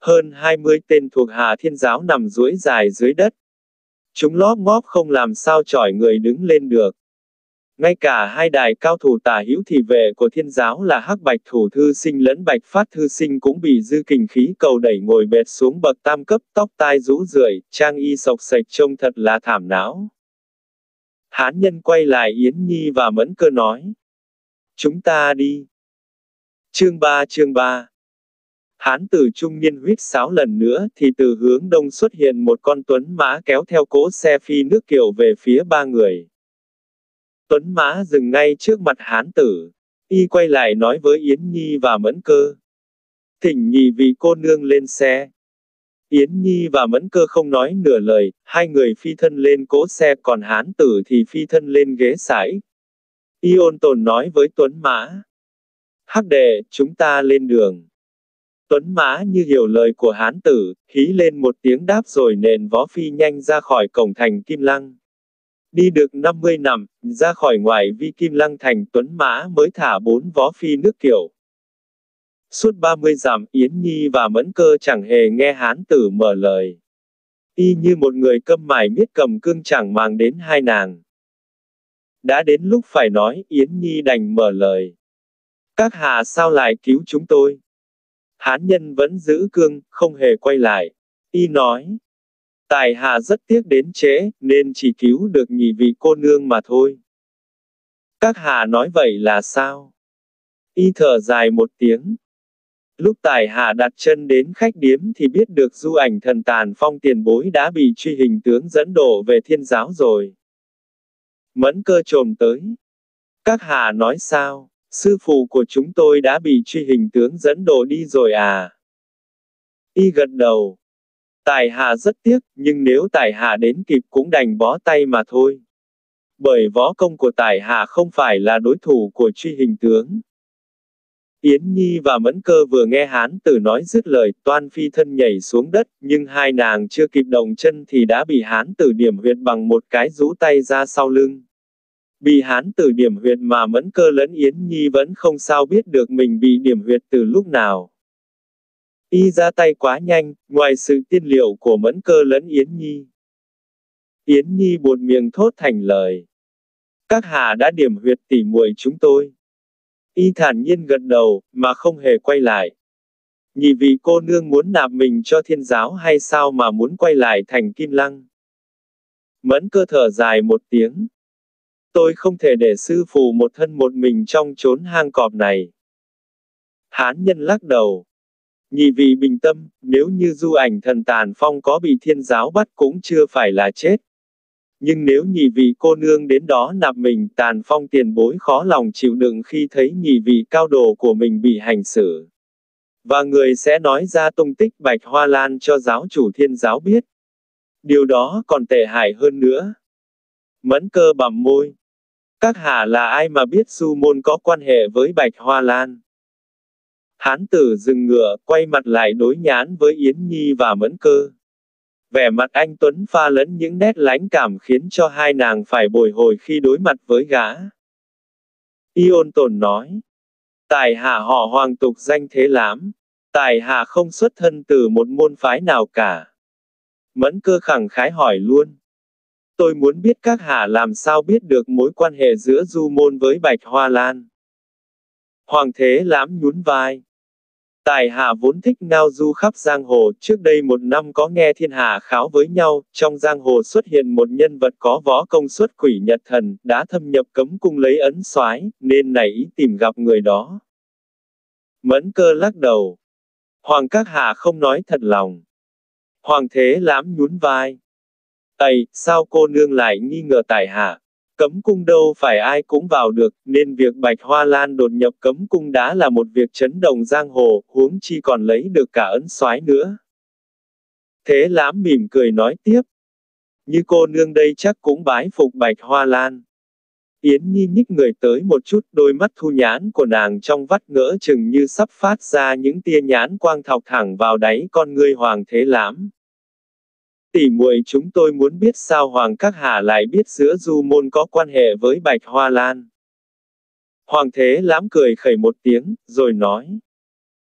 Hơn 20 tên thuộc Hà Thiên Giáo nằm duỗi dài dưới đất, Chúng lóp móp không làm sao chỏi người đứng lên được. Ngay cả hai đại cao thủ tả hữu thị vệ của thiên giáo là hắc bạch thủ thư sinh lẫn bạch phát thư sinh cũng bị dư kình khí cầu đẩy ngồi bệt xuống bậc tam cấp tóc tai rũ rượi, trang y sọc sạch trông thật là thảm não. Hán nhân quay lại Yến Nhi và Mẫn cơ nói. Chúng ta đi. Chương 3 chương 3 Hán tử trung niên huýt sáo lần nữa thì từ hướng đông xuất hiện một con tuấn mã kéo theo cỗ xe phi nước kiệu về phía ba người. Tuấn mã dừng ngay trước mặt hán tử. Y quay lại nói với Yến Nhi và Mẫn Cơ. Thỉnh nhị vị cô nương lên xe. Yến Nhi và Mẫn Cơ không nói nửa lời, hai người phi thân lên cỗ xe còn hán tử thì phi thân lên ghế sải. Y ôn tồn nói với Tuấn Mã. Hắc đệ, chúng ta lên đường. Tuấn Mã như hiểu lời của hán tử, hí lên một tiếng đáp rồi nền võ phi nhanh ra khỏi cổng thành Kim Lăng. Đi được 50 năm, ra khỏi ngoại vi Kim Lăng thành Tuấn Mã mới thả bốn võ phi nước kiểu. Suốt 30 dặm, Yến Nhi và Mẫn Cơ chẳng hề nghe hán tử mở lời. Y như một người câm mải miết cầm cương chẳng mang đến hai nàng. Đã đến lúc phải nói, Yến Nhi đành mở lời. Các hạ sao lại cứu chúng tôi? Hán nhân vẫn giữ cương, không hề quay lại. Y nói. Tài hạ rất tiếc đến trễ, nên chỉ cứu được nhị vị cô nương mà thôi. Các hạ nói vậy là sao? Y thở dài một tiếng. Lúc tài hạ đặt chân đến khách điếm thì biết được du ảnh thần tàn phong tiền bối đã bị truy hình tướng dẫn độ về thiên giáo rồi. Mẫn cơ trồm tới. Các hạ nói sao? Sư phụ của chúng tôi đã bị truy hình tướng dẫn độ đi rồi à? Y gật đầu. Tài hạ rất tiếc, nhưng nếu tài hạ đến kịp cũng đành bó tay mà thôi. Bởi võ công của tài hạ không phải là đối thủ của truy hình tướng. Yến Nhi và Mẫn Cơ vừa nghe hán tử nói dứt lời, toan phi thân nhảy xuống đất, nhưng hai nàng chưa kịp động chân thì đã bị hán tử điểm huyệt bằng một cái rũ tay ra sau lưng. Bị hán tử điểm huyệt mà mẫn cơ lẫn Yến Nhi vẫn không sao biết được mình bị điểm huyệt từ lúc nào. Y ra tay quá nhanh, ngoài sự tiên liệu của mẫn cơ lẫn Yến Nhi. Yến Nhi buột miệng thốt thành lời. Các hạ đã điểm huyệt tỉ muội chúng tôi. Y thản nhiên gật đầu, mà không hề quay lại. Nhị vị cô nương muốn nạp mình cho thiên giáo hay sao mà muốn quay lại thành kim lăng? Mẫn cơ thở dài một tiếng, Tôi không thể để sư phụ một thân một mình trong chốn hang cọp này. Hán nhân lắc đầu. Nhị vị bình tâm, nếu như du ảnh thần tàn phong có bị thiên giáo bắt cũng chưa phải là chết. Nhưng nếu nhị vị cô nương đến đó nạp mình tàn phong tiền bối khó lòng chịu đựng khi thấy nhị vị cao đồ của mình bị hành xử. Và người sẽ nói ra tung tích bạch hoa lan cho giáo chủ thiên giáo biết. Điều đó còn tệ hại hơn nữa. Mẫn cơ bằm môi. Các hạ là ai mà biết du môn có quan hệ với bạch hoa lan? Hán tử dừng ngựa, quay mặt lại đối nhán với Yến Nhi và Mẫn Cơ. Vẻ mặt anh Tuấn pha lẫn những nét lãnh cảm khiến cho hai nàng phải bồi hồi khi đối mặt với gã. Iôn tồn nói. Tài hạ họ hoàng tục danh thế lắm. Tài hạ không xuất thân từ một môn phái nào cả. Mẫn cơ khẳng khái hỏi luôn. Tôi muốn biết các hạ làm sao biết được mối quan hệ giữa du môn với bạch hoa lan. Hoàng thế lãm nhún vai. Tài hạ vốn thích ngao du khắp giang hồ, trước đây một năm có nghe thiên hạ kháo với nhau, trong giang hồ xuất hiện một nhân vật có võ công xuất quỷ nhật thần, đã thâm nhập cấm cung lấy ấn soái nên nảy ý tìm gặp người đó. Mẫn cơ lắc đầu. Hoàng các hạ không nói thật lòng. Hoàng thế lãm nhún vai. Ây, sao cô nương lại nghi ngờ tại hạ? Cấm cung đâu phải ai cũng vào được, nên việc Bạch Hoa Lan đột nhập cấm cung đã là một việc chấn động giang hồ, huống chi còn lấy được cả ấn soái nữa. Thế lãm mỉm cười nói tiếp. Như cô nương đây chắc cũng bái phục Bạch Hoa Lan. Yến Nhi nhích người tới một chút, đôi mắt thu nhãn của nàng trong vắt ngỡ chừng như sắp phát ra những tia nhãn quang thọc thẳng vào đáy con ngươi Hoàng Thế Lãm. Tỷ muội chúng tôi muốn biết sao Hoàng Các Hạ lại biết giữa Du Môn có quan hệ với Bạch Hoa Lan. Hoàng Thế Lãm cười khẩy một tiếng, rồi nói.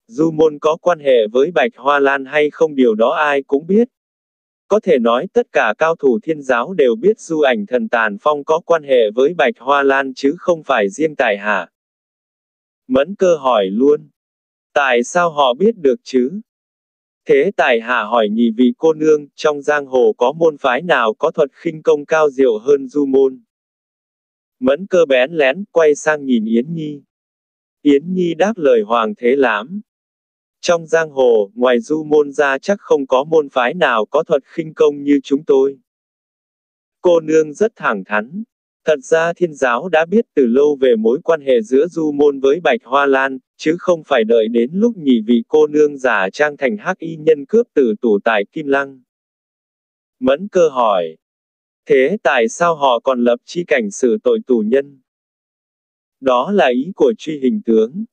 Du Môn có quan hệ với Bạch Hoa Lan hay không điều đó ai cũng biết. Có thể nói tất cả cao thủ thiên giáo đều biết du ảnh thần tàn phong có quan hệ với Bạch Hoa Lan chứ không phải riêng tài hạ. Mẫn cơ hỏi luôn. Tại sao họ biết được chứ? Thế tài hạ hỏi nhị vị cô nương, trong giang hồ có môn phái nào có thuật khinh công cao diệu hơn du môn? Mẫn cơ bén lén, quay sang nhìn Yến Nhi. Yến Nhi đáp lời Hoàng Thế Lãm. Trong giang hồ, ngoài du môn ra chắc không có môn phái nào có thuật khinh công như chúng tôi. Cô nương rất thẳng thắn. Thật ra thiên giáo đã biết từ lâu về mối quan hệ giữa du môn với bạch hoa lan, chứ không phải đợi đến lúc nhị vị cô nương giả trang thành hắc y nhân cướp từ tủ tại Kim Lăng. Mẫn cơ hỏi. Thế tại sao họ còn lập chi cảnh xử tội tù nhân? Đó là ý của truy hình tướng.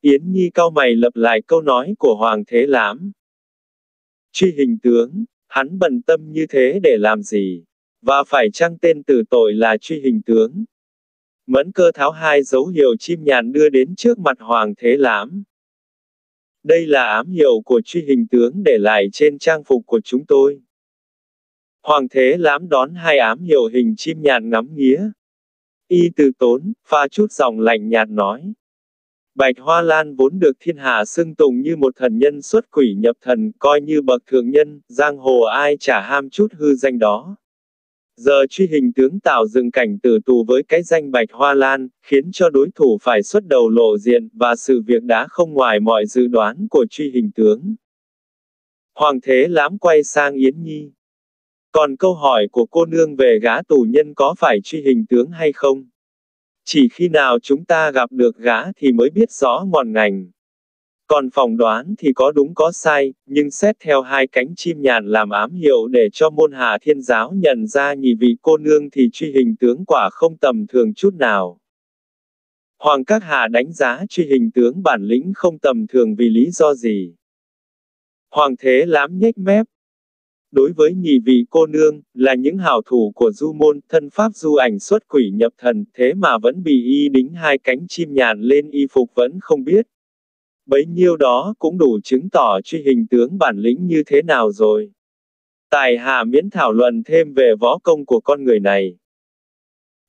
Yến Nhi cao mày lập lại câu nói của Hoàng Thế Lãm. Truy hình tướng, hắn bận tâm như thế để làm gì? Và phải chăng tên tử tội là truy hình tướng? Mẫn cơ tháo hai dấu hiệu chim nhàn đưa đến trước mặt Hoàng Thế Lãm. Đây là ám hiệu của truy hình tướng để lại trên trang phục của chúng tôi. Hoàng Thế Lãm đón hai ám hiệu hình chim nhàn ngắm nghía. Y từ tốn, pha chút giọng lạnh nhạt nói. Bạch Hoa Lan vốn được thiên hạ xưng tùng như một thần nhân xuất quỷ nhập thần, coi như bậc thượng nhân, giang hồ ai chả ham chút hư danh đó. Giờ truy hình tướng tạo dựng cảnh tử tù với cái danh Bạch Hoa Lan, khiến cho đối thủ phải xuất đầu lộ diện, và sự việc đã không ngoài mọi dự đoán của truy hình tướng. Hoàng thế lãm quay sang Yến Nhi. Còn câu hỏi của cô nương về gã tù nhân có phải truy hình tướng hay không? Chỉ khi nào chúng ta gặp được gã thì mới biết rõ ngọn ngành. Còn phỏng đoán thì có đúng có sai, nhưng xét theo hai cánh chim nhàn làm ám hiệu để cho môn hạ thiên giáo nhận ra nhị vị cô nương thì truy hình tướng quả không tầm thường chút nào. Hoàng các hạ đánh giá truy hình tướng bản lĩnh không tầm thường vì lý do gì? Hoàng thế lãm nhếch mép, Đối với nhị vị cô nương, là những hảo thủ của du môn, thân pháp du ảnh xuất quỷ nhập thần, thế mà vẫn bị y đính hai cánh chim nhàn lên y phục vẫn không biết. Bấy nhiêu đó cũng đủ chứng tỏ truy hình tướng bản lĩnh như thế nào rồi. Tài hạ miễn thảo luận thêm về võ công của con người này.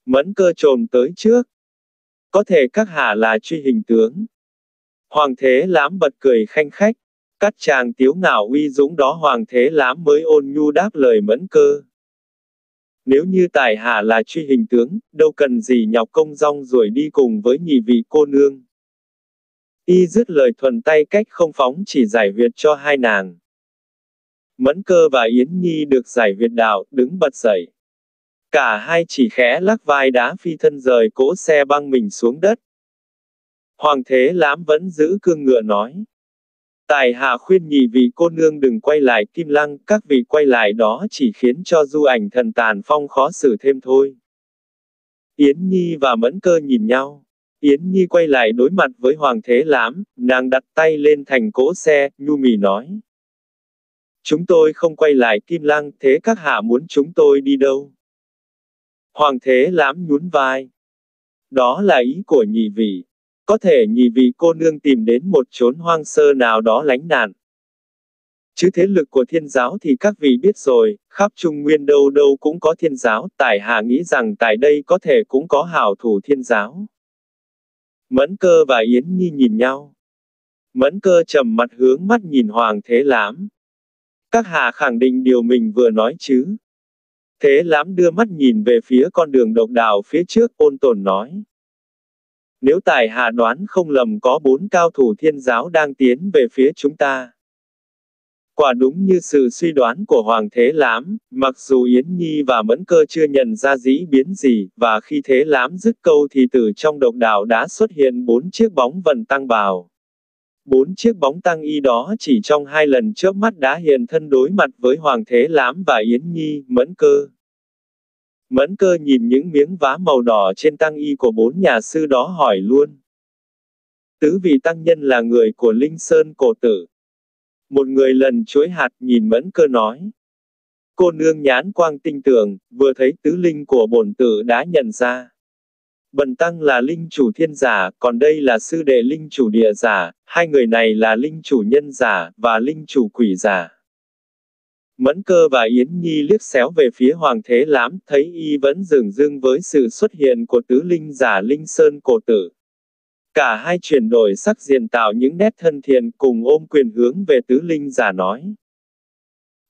Mẫn cơ trồn tới trước. Có thể các hạ là truy hình tướng. Hoàng thế lãm bật cười khanh khách. Cắt chàng tiếu ngạo uy dũng đó hoàng thế lãm mới ôn nhu đáp lời mẫn cơ. Nếu như tài hạ là truy hình tướng, đâu cần gì nhọc công rong rồi đi cùng với nhị vị cô nương. Y dứt lời thuần tay cách không phóng chỉ giải huyệt cho hai nàng. Mẫn cơ và Yến Nhi được giải huyệt đạo, đứng bật dậy. Cả hai chỉ khẽ lắc vai đá phi thân rời cỗ xe băng mình xuống đất. Hoàng thế lãm vẫn giữ cương ngựa nói. Tài hạ khuyên nhị vị cô nương đừng quay lại kim lăng, các vị quay lại đó chỉ khiến cho du ảnh thần tàn phong khó xử thêm thôi. Yến Nhi và Mẫn Cơ nhìn nhau. Yến Nhi quay lại đối mặt với Hoàng Thế Lãm, nàng đặt tay lên thành cỗ xe, nhu mì nói. Chúng tôi không quay lại Kim Lăng, thế các hạ muốn chúng tôi đi đâu? Hoàng Thế Lãm nhún vai. Đó là ý của nhị vị. Có thể nhị vị cô nương tìm đến một chốn hoang sơ nào đó lánh nạn. Chứ thế lực của thiên giáo thì các vị biết rồi, khắp Trung Nguyên đâu đâu cũng có thiên giáo, tại hạ nghĩ rằng tại đây có thể cũng có hảo thủ thiên giáo. Mẫn cơ và Yến Nhi nhìn nhau. Mẫn cơ trầm mặt hướng mắt nhìn Hoàng Thế Lãm. Các hạ khẳng định điều mình vừa nói chứ. Thế Lãm đưa mắt nhìn về phía con đường độc đạo phía trước, ôn tồn nói. Nếu tài hạ đoán không lầm có bốn cao thủ thiên giáo đang tiến về phía chúng ta. Quả đúng như sự suy đoán của Hoàng Thế Lãm, mặc dù Yến Nhi và Mẫn Cơ chưa nhận ra dĩ biến gì, và khi Thế Lãm dứt câu thì từ trong độc đạo đã xuất hiện bốn chiếc bóng vần tăng bào. Bốn chiếc bóng tăng y đó chỉ trong hai lần chớp mắt đã hiện thân đối mặt với Hoàng Thế Lãm và Yến Nhi, Mẫn Cơ. Mẫn Cơ nhìn những miếng vá màu đỏ trên tăng y của bốn nhà sư đó hỏi luôn. Tứ vị tăng nhân là người của Linh Sơn Cổ Tử. Một người lần chuối hạt nhìn Mẫn Cơ nói. Cô nương nhãn quang tinh tường, vừa thấy tứ linh của bổn tử đã nhận ra. Bần tăng là linh chủ thiên giả, còn đây là sư đệ linh chủ địa giả, hai người này là linh chủ nhân giả, và linh chủ quỷ giả. Mẫn cơ và Yến Nhi liếc xéo về phía Hoàng Thế Lãm, thấy y vẫn dừng dưng với sự xuất hiện của tứ linh giả Linh Sơn cổ tử. Cả hai chuyển đổi sắc diện tạo những nét thân thiện cùng ôm quyền hướng về tứ linh giả nói.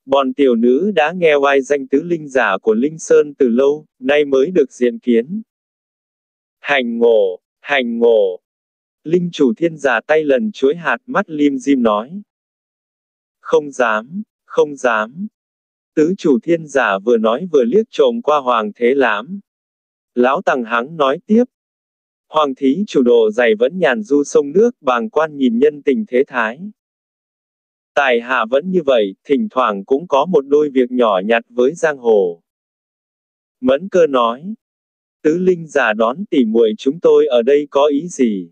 Bọn tiểu nữ đã nghe oai danh tứ linh giả của Linh Sơn từ lâu, nay mới được diện kiến. Hành ngộ, hành ngộ. Linh chủ thiên giả tay lần chuối hạt mắt lim dim nói. Không dám, không dám. Tứ chủ thiên giả vừa nói vừa liếc trộm qua hoàng thế lãm. Lão tằng hắng nói tiếp. Hoàng thí chủ độ dày vẫn nhàn du sông nước, bàng quan nhìn nhân tình thế thái. Tài hạ vẫn như vậy, thỉnh thoảng cũng có một đôi việc nhỏ nhặt với giang hồ. Mẫn cơ nói. Tứ linh giả đón tỉ muội chúng tôi ở đây có ý gì?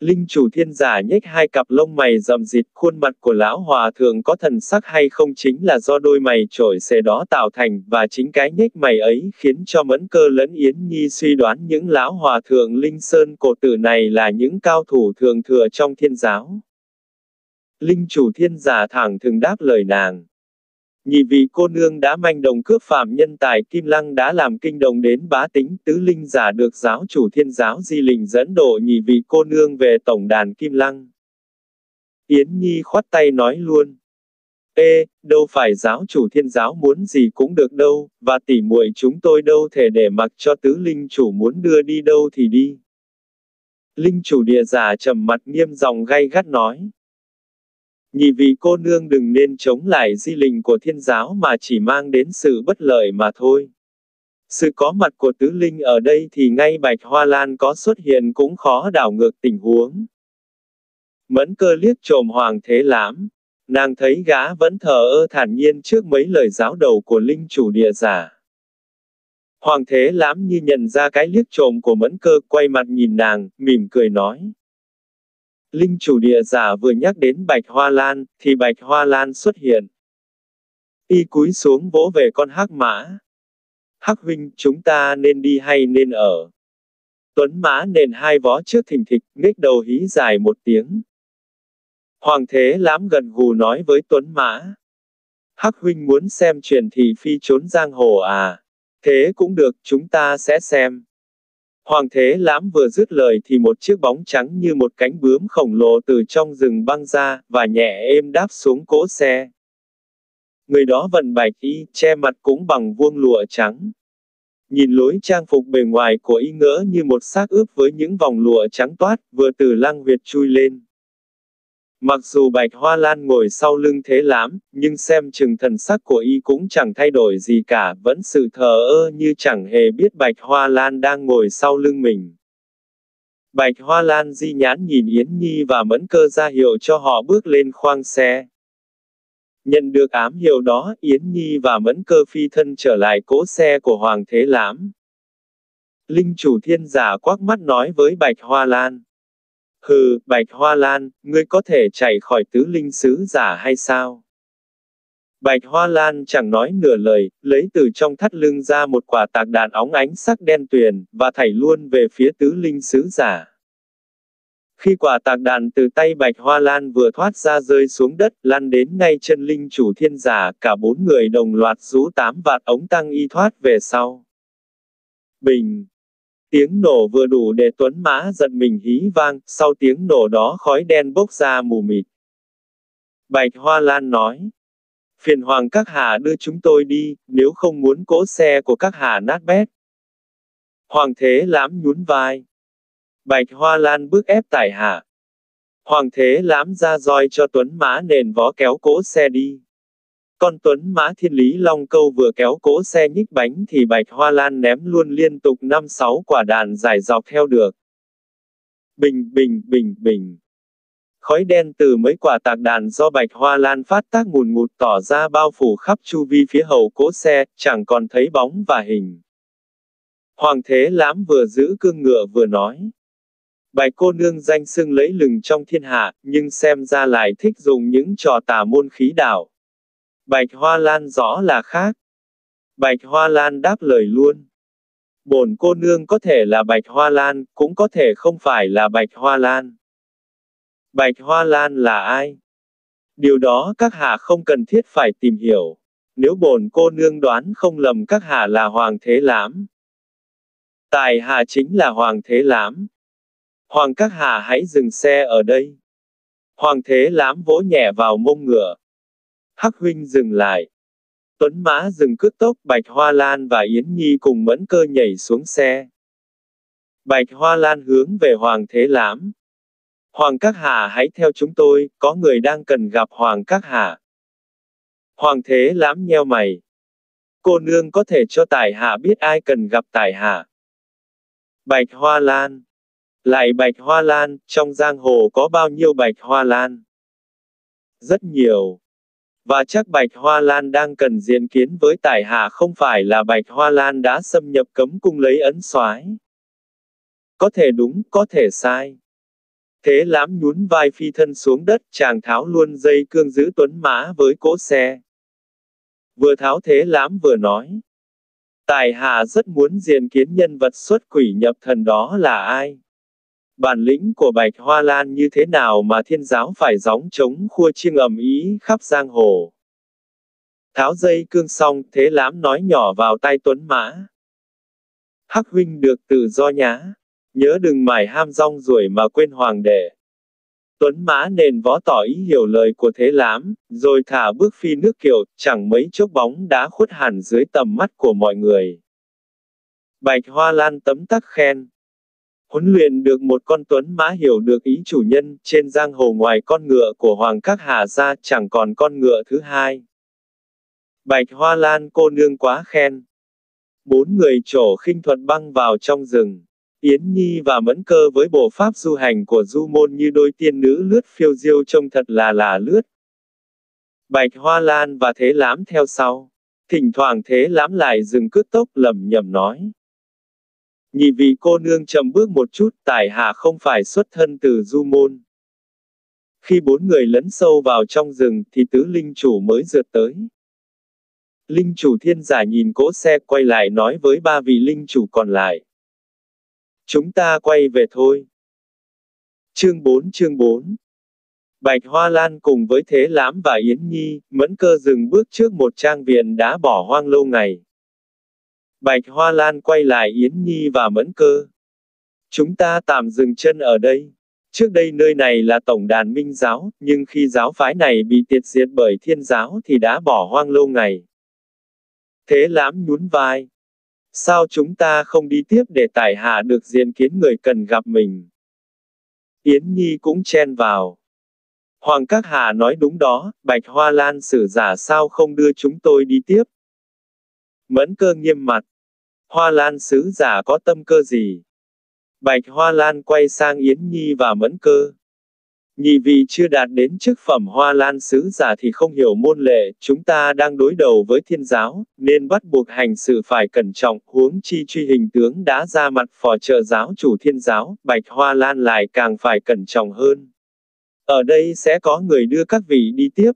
Linh chủ thiên giả nhếch hai cặp lông mày rậm rịt, khuôn mặt của lão hòa thượng có thần sắc hay không chính là do đôi mày trổi xề đó tạo thành, và chính cái nhếch mày ấy khiến cho mẫn cơ lẫn Yến Nhi suy đoán những lão hòa thượng Linh Sơn cổ tử này là những cao thủ thường thừa trong thiên giáo. Linh chủ thiên giả thẳng thường đáp lời nàng. Nhị vị cô nương đã manh đồng cướp phạm nhân tài Kim Lăng đã làm kinh đồng đến bá tính tứ linh giả được giáo chủ thiên giáo di lình dẫn độ nhị vị cô nương về tổng đàn Kim Lăng. Yến Nhi khoát tay nói luôn. Ê, đâu phải giáo chủ thiên giáo muốn gì cũng được đâu, và tỉ muội chúng tôi đâu thể để mặc cho tứ linh chủ muốn đưa đi đâu thì đi. Linh chủ địa giả trầm mặt nghiêm dòng gay gắt nói. Nhị vị cô nương đừng nên chống lại di lình của thiên giáo mà chỉ mang đến sự bất lợi mà thôi. Sự có mặt của tứ linh ở đây thì ngay bạch hoa lan có xuất hiện cũng khó đảo ngược tình huống. Mẫn cơ liếc trồm hoàng thế lãm. Nàng thấy gã vẫn thờ ơ thản nhiên trước mấy lời giáo đầu của linh chủ địa giả. Hoàng thế lãm như nhận ra cái liếc trộm của mẫn cơ quay mặt nhìn nàng, mỉm cười nói. Linh chủ địa giả vừa nhắc đến Bạch Hoa Lan, thì Bạch Hoa Lan xuất hiện. Y cúi xuống vỗ về con hắc mã. Hắc huynh, chúng ta nên đi hay nên ở? Tuấn mã nền hai vó trước thình thịch, nghếch đầu hí dài một tiếng. Hoàng thế lãm gần gù nói với Tuấn mã. Hắc huynh muốn xem truyền thị phi trốn giang hồ à? Thế cũng được, chúng ta sẽ xem. Hoàng thế lãm vừa dứt lời thì một chiếc bóng trắng như một cánh bướm khổng lồ từ trong rừng băng ra, và nhẹ êm đáp xuống cỗ xe. Người đó vận bạch y, che mặt cũng bằng vuông lụa trắng. Nhìn lối trang phục bề ngoài của y ngỡ như một xác ướp với những vòng lụa trắng toát, vừa từ lăng huyệt chui lên. Mặc dù Bạch Hoa Lan ngồi sau lưng thế lắm, nhưng xem chừng thần sắc của y cũng chẳng thay đổi gì cả, vẫn sự thờ ơ như chẳng hề biết Bạch Hoa Lan đang ngồi sau lưng mình. Bạch Hoa Lan di nhãn nhìn Yến Nhi và Mẫn Cơ ra hiệu cho họ bước lên khoang xe. Nhận được ám hiệu đó, Yến Nhi và Mẫn Cơ phi thân trở lại cố xe của Hoàng Thế Lãm. Linh chủ thiên giả quắc mắt nói với Bạch Hoa Lan. Hừ, Bạch Hoa Lan, ngươi có thể chạy khỏi tứ linh sứ giả hay sao? Bạch Hoa Lan chẳng nói nửa lời, lấy từ trong thắt lưng ra một quả tạc đạn óng ánh sắc đen tuyền, và thảy luôn về phía tứ linh sứ giả. Khi quả tạc đạn từ tay Bạch Hoa Lan vừa thoát ra rơi xuống đất, lăn đến ngay chân linh chủ thiên giả, cả bốn người đồng loạt rú tám vạt ống tăng y thoát về sau. Bình! Tiếng nổ vừa đủ để Tuấn Mã giật mình hí vang, sau tiếng nổ đó khói đen bốc ra mù mịt. Bạch Hoa Lan nói. Phiền hoàng các hạ đưa chúng tôi đi, nếu không muốn cỗ xe của các hạ nát bét. Hoàng thế lãm nhún vai. Bạch Hoa Lan bước ép tải hạ. Hoàng thế lãm ra roi cho Tuấn Mã nền vó kéo cỗ xe đi. Con Tuấn Mã Thiên Lý Long Câu vừa kéo cỗ xe nhích bánh thì Bạch Hoa Lan ném luôn liên tục năm sáu quả đạn dài dọc theo được. Bình, bình, bình, bình. Khói đen từ mấy quả tạc đạn do Bạch Hoa Lan phát tác ngùn ngụt tỏ ra bao phủ khắp chu vi phía hậu cỗ xe, chẳng còn thấy bóng và hình. Hoàng thế lãm vừa giữ cương ngựa vừa nói. Bạch cô nương danh xưng lấy lừng trong thiên hạ, nhưng xem ra lại thích dùng những trò tà môn khí đạo. Bạch Hoa Lan rõ là khác. Bạch Hoa Lan đáp lời luôn. Bổn cô nương có thể là Bạch Hoa Lan, cũng có thể không phải là Bạch Hoa Lan. Bạch Hoa Lan là ai? Điều đó các hạ không cần thiết phải tìm hiểu. Nếu bổn cô nương đoán không lầm các hạ là Hoàng Thế Lãm. Tài hạ chính là Hoàng Thế Lãm. Hoàng các hạ hãy dừng xe ở đây. Hoàng Thế Lãm vỗ nhẹ vào mông ngựa. Hắc huynh dừng lại. Tuấn Mã dừng cướp tốc, Bạch Hoa Lan và Yến Nhi cùng mẫn cơ nhảy xuống xe. Bạch Hoa Lan hướng về Hoàng Thế Lãm. Hoàng Các Hà hãy theo chúng tôi, có người đang cần gặp Hoàng Các Hà. Hoàng Thế Lãm nheo mày. Cô nương có thể cho Tài Hạ biết ai cần gặp Tài Hạ. Bạch Hoa Lan. Lại Bạch Hoa Lan, trong giang hồ có bao nhiêu Bạch Hoa Lan? Rất nhiều. Và chắc Bạch Hoa Lan đang cần diện kiến với tài hạ không phải là Bạch Hoa Lan đã xâm nhập cấm cung lấy ấn soái. Có thể đúng, có thể sai. Thế lãm nhún vai phi thân xuống đất, chàng tháo luôn dây cương giữ tuấn mã với cỗ xe. Vừa tháo thế lãm vừa nói. Tài hạ rất muốn diện kiến nhân vật xuất quỷ nhập thần đó là ai? Bản lĩnh của Bạch Hoa Lan như thế nào mà thiên giáo phải gióng chống khua chiêng ầm ý khắp giang hồ. Tháo dây cương xong, thế lãm nói nhỏ vào tay Tuấn Mã. Hắc huynh được tự do nhá. Nhớ đừng mải ham rong ruổi mà quên hoàng đệ. Tuấn Mã nền võ tỏ ý hiểu lời của thế lãm, rồi thả bước phi nước kiệu, chẳng mấy chốc bóng đã khuất hẳn dưới tầm mắt của mọi người. Bạch Hoa Lan tấm tắc khen, Huấn luyện được một con tuấn mã hiểu được ý chủ nhân, trên giang hồ ngoài con ngựa của Hoàng Các Hà ra chẳng còn con ngựa thứ hai. Bạch Hoa Lan cô nương quá khen. Bốn người trổ khinh thuật băng vào trong rừng. Yến Nhi và Mẫn Cơ với bộ pháp du hành của du môn như đôi tiên nữ lướt phiêu diêu trông thật là là lướt. Bạch Hoa Lan và Thế Lãm theo sau. Thỉnh thoảng Thế Lãm lại dừng cướp tốc lầm nhầm nói. Nhị vị cô nương chậm bước một chút, tài hạ không phải xuất thân từ du môn. Khi bốn người lấn sâu vào trong rừng, thì tứ linh chủ mới rượt tới. Linh chủ thiên giả nhìn cỗ xe quay lại nói với ba vị linh chủ còn lại. Chúng ta quay về thôi. Chương 4 chương 4 Bạch Hoa Lan cùng với Thế Lãm và Yến Nhi, mẫn cơ dừng bước trước một trang viện đã bỏ hoang lâu ngày. Bạch Hoa Lan quay lại Yến Nhi và Mẫn Cơ. Chúng ta tạm dừng chân ở đây. Trước đây nơi này là tổng đàn minh giáo, nhưng khi giáo phái này bị tiệt diệt bởi thiên giáo thì đã bỏ hoang lâu ngày. Thế lãm nhún vai. Sao chúng ta không đi tiếp để tải hạ được diện kiến người cần gặp mình? Yến Nhi cũng chen vào. Hoàng Các Hà nói đúng đó, Bạch Hoa Lan sử giả sao không đưa chúng tôi đi tiếp? Mẫn cơ nghiêm mặt. Hoa Lan sứ giả có tâm cơ gì? Bạch Hoa Lan quay sang Yến Nhi và Mẫn Cơ. Nhị vị chưa đạt đến chức phẩm Hoa Lan sứ giả thì không hiểu môn lệ, chúng ta đang đối đầu với thiên giáo, nên bắt buộc hành sự phải cẩn trọng, huống chi truy hình tướng đã ra mặt phò trợ giáo chủ thiên giáo, Bạch Hoa Lan lại càng phải cẩn trọng hơn. Ở đây sẽ có người đưa các vị đi tiếp.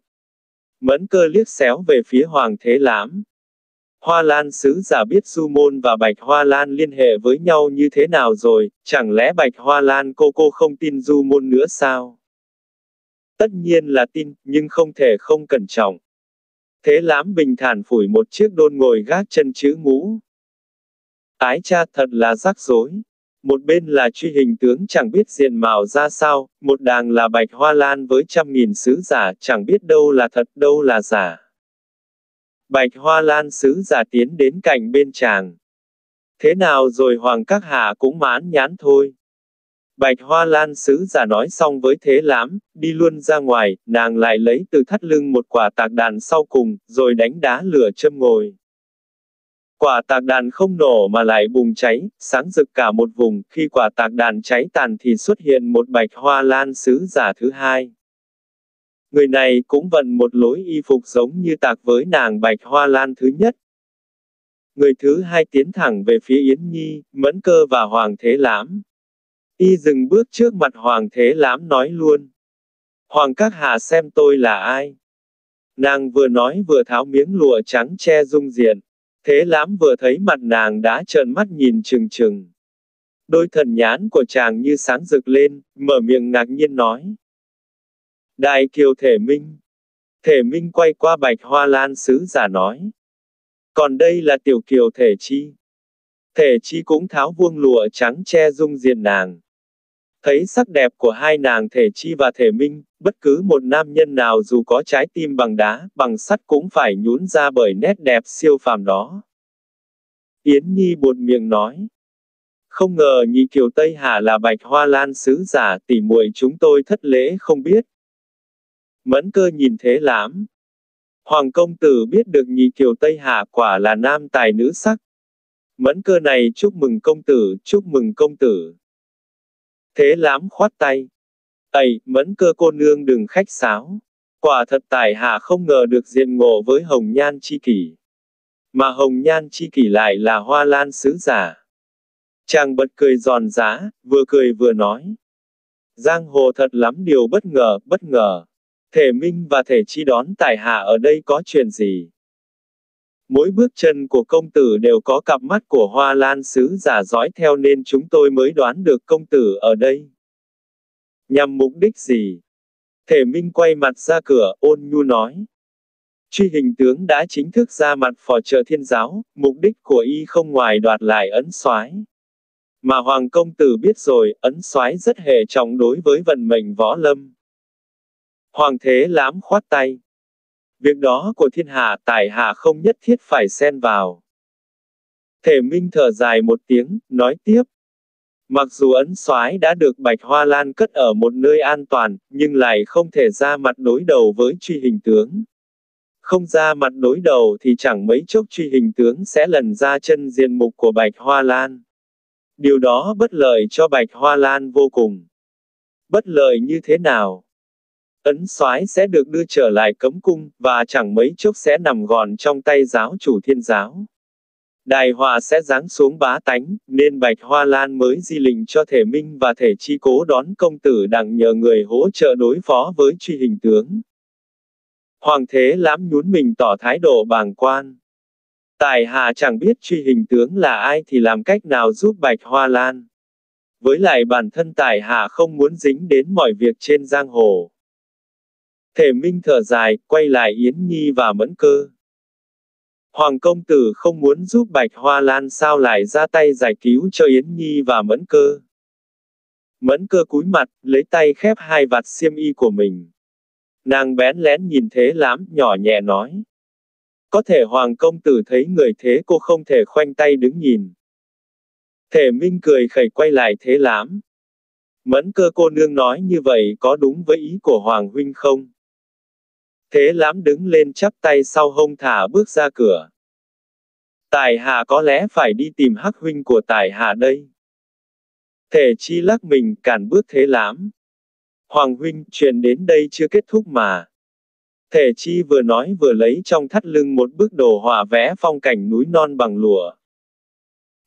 Mẫn cơ liếc xéo về phía Hoàng Thế Lãm, Hoa Lan sứ giả biết Du Môn và Bạch Hoa Lan liên hệ với nhau như thế nào rồi, chẳng lẽ Bạch Hoa Lan cô cô không tin Du Môn nữa sao? Tất nhiên là tin, nhưng không thể không cẩn trọng. Thế lãm bình thản phủi một chiếc đôn ngồi gác chân chữ ngũ. Ái cha thật là rắc rối. Một bên là truy hình tướng chẳng biết diện mạo ra sao, một đàng là bạch hoa lan với trăm nghìn sứ giả chẳng biết đâu là thật đâu là giả. Bạch Hoa Lan sứ giả tiến đến cạnh bên chàng. Thế nào rồi Hoàng Các Hạ cũng mãn nhán thôi. Bạch Hoa Lan sứ giả nói xong với Thế Lãm, đi luôn ra ngoài, nàng lại lấy từ thắt lưng một quả tạc đàn sau cùng, rồi đánh đá lửa châm ngồi. Quả tạc đàn không nổ mà lại bùng cháy, sáng rực cả một vùng, khi quả tạc đàn cháy tàn thì xuất hiện một bạch hoa lan sứ giả thứ hai. Người này cũng vận một lối y phục giống như tạc với nàng bạch hoa lan thứ nhất. Người thứ hai tiến thẳng về phía Yến Nhi, Mẫn Cơ và Hoàng Thế Lãm. Y dừng bước trước mặt Hoàng Thế Lãm nói luôn. Hoàng các hạ xem tôi là ai? Nàng vừa nói vừa tháo miếng lụa trắng che dung diện. Thế lãm vừa thấy mặt nàng đã trợn mắt nhìn chừng chừng Đôi thần nhãn của chàng như sáng rực lên, mở miệng ngạc nhiên nói. Đại kiều thể minh. Thể minh quay qua bạch hoa lan sứ giả nói. Còn đây là tiểu kiều thể chi. Thể chi cũng tháo vuông lụa trắng che dung diện nàng. Thấy sắc đẹp của hai nàng thể chi và thể minh, bất cứ một nam nhân nào dù có trái tim bằng đá, bằng sắt cũng phải nhún ra bởi nét đẹp siêu phàm đó. Yến Nhi buồn miệng nói. Không ngờ nhị kiều Tây hà là bạch hoa lan sứ giả tỉ muội chúng tôi thất lễ không biết. Mẫn cơ nhìn thế lãm. Hoàng công tử biết được nhị kiều Tây Hạ quả là nam tài nữ sắc. Mẫn cơ này chúc mừng công tử, chúc mừng công tử. Thế lãm khoát tay. Ây, mẫn cơ cô nương đừng khách sáo. Quả thật tài hạ không ngờ được diện ngộ với hồng nhan chi kỷ. Mà hồng nhan chi kỷ lại là hoa lan sứ giả. Chàng bật cười giòn giá, vừa cười vừa nói. Giang hồ thật lắm điều bất ngờ, bất ngờ. Thể minh và thể chi đón tài hạ ở đây có chuyện gì? Mỗi bước chân của công tử đều có cặp mắt của hoa lan sứ giả dõi theo nên chúng tôi mới đoán được công tử ở đây. Nhằm mục đích gì? Thể Minh quay mặt ra cửa, ôn nhu nói. Truy hình tướng đã chính thức ra mặt phò trợ thiên giáo, mục đích của y không ngoài đoạt lại ấn soái. Mà Hoàng công tử biết rồi, ấn soái rất hệ trọng đối với vận mệnh võ lâm. Hoàng thế lãm khoát tay. Việc đó của thiên hạ tài hạ không nhất thiết phải xen vào. Thể minh thở dài một tiếng, nói tiếp. Mặc dù ấn soái đã được Bạch Hoa Lan cất ở một nơi an toàn, nhưng lại không thể ra mặt đối đầu với truy hình tướng. Không ra mặt đối đầu thì chẳng mấy chốc truy hình tướng sẽ lần ra chân diện mục của Bạch Hoa Lan. Điều đó bất lợi cho Bạch Hoa Lan vô cùng. Bất lợi như thế nào? Ấn soái sẽ được đưa trở lại cấm cung, và chẳng mấy chốc sẽ nằm gọn trong tay giáo chủ thiên giáo. Đại họa sẽ giáng xuống bá tánh, nên Bạch Hoa Lan mới di lình cho thể minh và thể chi cố đón công tử đặng nhờ người hỗ trợ đối phó với truy hình tướng. Hoàng thế lãm nhún mình tỏ thái độ bàng quan. Tài hạ chẳng biết truy hình tướng là ai thì làm cách nào giúp Bạch Hoa Lan. Với lại bản thân tài hạ không muốn dính đến mọi việc trên giang hồ. Thể minh thở dài, quay lại Yến Nhi và Mẫn Cơ. Hoàng công tử không muốn giúp Bạch Hoa Lan sao lại ra tay giải cứu cho Yến Nhi và Mẫn Cơ. Mẫn cơ cúi mặt, lấy tay khép hai vạt xiêm y của mình. Nàng bén lén nhìn thế lắm, nhỏ nhẹ nói. Có thể Hoàng công tử thấy người thế cô không thể khoanh tay đứng nhìn. Thể Minh cười khẩy quay lại thế lắm. Mẫn cơ cô nương nói như vậy có đúng với ý của Hoàng huynh không? Thế lãm đứng lên chắp tay sau hông thả bước ra cửa. Tài hạ có lẽ phải đi tìm hắc huynh của tài hạ đây. Thể chi lắc mình cản bước thế lãm. Hoàng huynh, chuyện đến đây chưa kết thúc mà. Thể chi vừa nói vừa lấy trong thắt lưng một bức đồ họa vẽ phong cảnh núi non bằng lụa.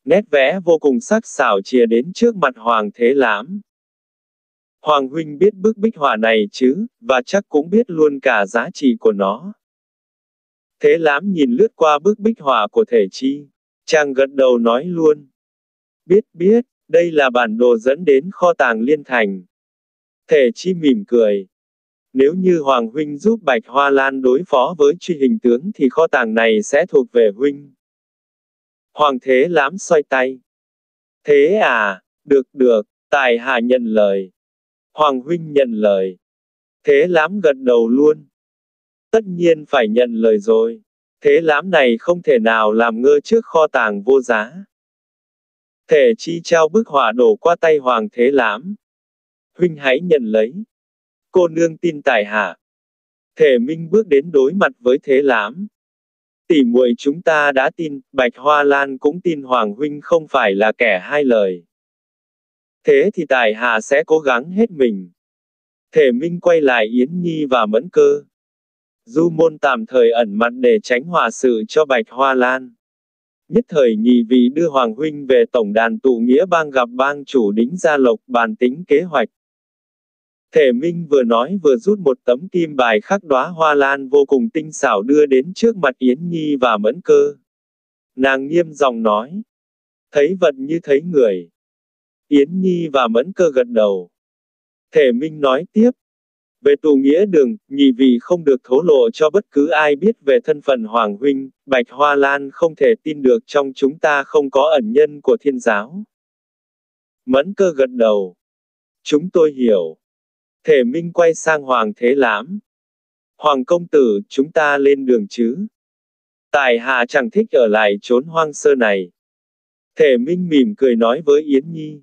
Nét vẽ vô cùng sắc sảo chìa đến trước mặt Hoàng Thế Lãm. Hoàng huynh biết bức bích họa này chứ, và chắc cũng biết luôn cả giá trị của nó. Thế Lãm nhìn lướt qua bức bích họa của thể chi. Chàng gật đầu nói luôn. Biết biết, đây là bản đồ dẫn đến kho tàng liên thành. Thể chi mỉm cười. Nếu như Hoàng Huynh giúp Bạch Hoa Lan đối phó với truy hình tướng thì kho tàng này sẽ thuộc về Huynh. Hoàng Thế Lãm xoay tay. Thế à, được được, Tài Hạ nhận lời. Hoàng Huynh nhận lời. Thế Lãm gật đầu luôn. Tất nhiên phải nhận lời rồi. Thế Lãm này không thể nào làm ngơ trước kho tàng vô giá. Thể chi trao bức họa đổ qua tay Hoàng Thế Lãm. Huynh hãy nhận lấy. Cô nương tin tài hạ. Thể Minh bước đến đối mặt với Thế Lãm. Tỷ muội chúng ta đã tin, Bạch Hoa Lan cũng tin Hoàng Huynh không phải là kẻ hai lời. Thế thì Tài hà sẽ cố gắng hết mình. Thể Minh quay lại Yến Nhi và Mẫn Cơ. Du môn tạm thời ẩn mặt để tránh hòa sự cho Bạch Hoa Lan. Nhất thời nhị vị đưa Hoàng Huynh về tổng đàn tụ nghĩa bang gặp bang chủ đính gia lộc bàn tính kế hoạch. Thể Minh vừa nói vừa rút một tấm kim bài khắc đóa hoa lan vô cùng tinh xảo đưa đến trước mặt Yến Nhi và Mẫn Cơ. Nàng nghiêm giọng nói. Thấy vật như thấy người. Yến Nhi và Mẫn Cơ gật đầu. Thể Minh nói tiếp. Về tù nghĩa đường, nhị vị không được thố lộ cho bất cứ ai biết về thân phận Hoàng Huynh, Bạch Hoa Lan không thể tin được trong chúng ta không có ẩn nhân của thiên giáo. Mẫn cơ gật đầu. Chúng tôi hiểu. Thể Minh quay sang Hoàng Thế Lãm. Hoàng công tử, chúng ta lên đường chứ. Tài hạ chẳng thích ở lại trốn hoang sơ này. Thể Minh mỉm cười nói với Yến Nhi.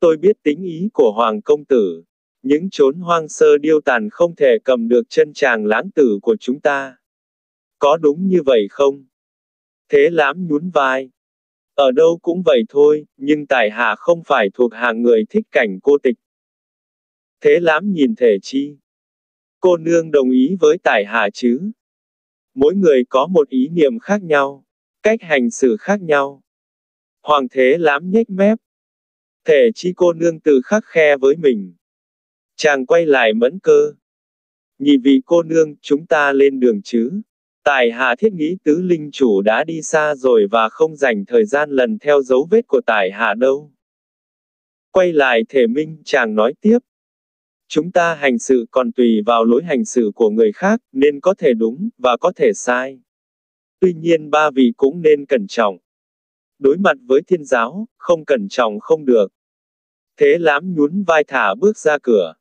Tôi biết tính ý của Hoàng công tử. Những chốn hoang sơ điêu tàn không thể cầm được chân chàng lãng tử của chúng ta. Có đúng như vậy không? Thế lãm nhún vai. Ở đâu cũng vậy thôi, nhưng tài hạ không phải thuộc hàng người thích cảnh cô tịch. Thế lãm nhìn thể chi. Cô nương đồng ý với tài hạ chứ? Mỗi người có một ý niệm khác nhau, cách hành xử khác nhau. Hoàng thế lãm nhếch mép. Thể chi cô nương tự khắc khe với mình. Chàng quay lại mẫn cơ. Nhị vị cô nương, chúng ta lên đường chứ. Tài hạ thiết nghĩ tứ linh chủ đã đi xa rồi và không dành thời gian lần theo dấu vết của tài hạ đâu. Quay lại thể minh, chàng nói tiếp. Chúng ta hành sự còn tùy vào lối hành sự của người khác, nên có thể đúng, và có thể sai. Tuy nhiên ba vị cũng nên cẩn trọng. Đối mặt với thiên giáo, không cẩn trọng không được. Thế lãm nhún vai thả bước ra cửa.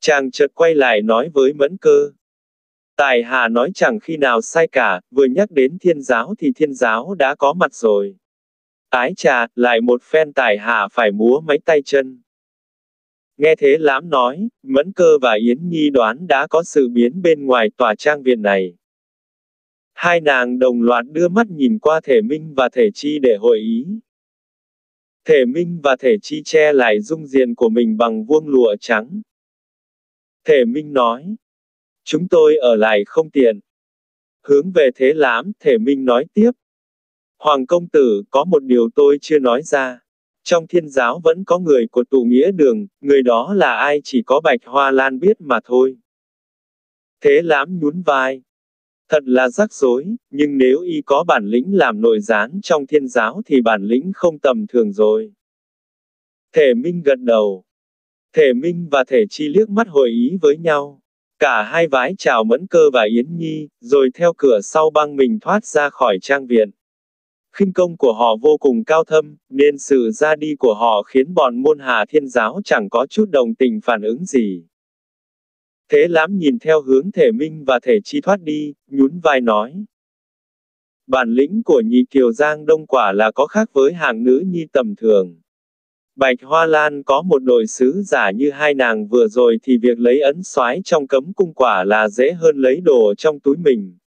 Chàng chợt quay lại nói với mẫn cơ. Tài hạ nói chẳng khi nào sai cả, vừa nhắc đến thiên giáo thì thiên giáo đã có mặt rồi. Ái trà, lại một phen tài hạ phải múa mấy tay chân. Nghe thế lãm nói, Mẫn Cơ và Yến Nhi đoán đã có sự biến bên ngoài tòa trang viện này. Hai nàng đồng loạt đưa mắt nhìn qua thể minh và thể chi để hội ý. Thể minh và thể chi che lại dung diện của mình bằng vuông lụa trắng. Thể minh nói. Chúng tôi ở lại không tiện. Hướng về thế lãm, thể minh nói tiếp. Hoàng công tử, có một điều tôi chưa nói ra. Trong thiên giáo vẫn có người của tụ nghĩa đường, người đó là ai chỉ có bạch hoa lan biết mà thôi. Thế lãm nhún vai. Thật là rắc rối, nhưng nếu y có bản lĩnh làm nội gián trong thiên giáo thì bản lĩnh không tầm thường rồi. Thể Minh gật đầu. Thể Minh và Thể Chi liếc mắt hội ý với nhau. Cả hai vái chào Mẫn Cơ và Yến Nhi, rồi theo cửa sau băng mình thoát ra khỏi trang viện khinh công của họ vô cùng cao thâm, nên sự ra đi của họ khiến bọn môn hạ thiên giáo chẳng có chút đồng tình phản ứng gì. Thế lãm nhìn theo hướng thể minh và thể chi thoát đi, nhún vai nói. Bản lĩnh của nhị kiều giang đông quả là có khác với hàng nữ nhi tầm thường. Bạch Hoa Lan có một đội sứ giả như hai nàng vừa rồi thì việc lấy ấn soái trong cấm cung quả là dễ hơn lấy đồ trong túi mình.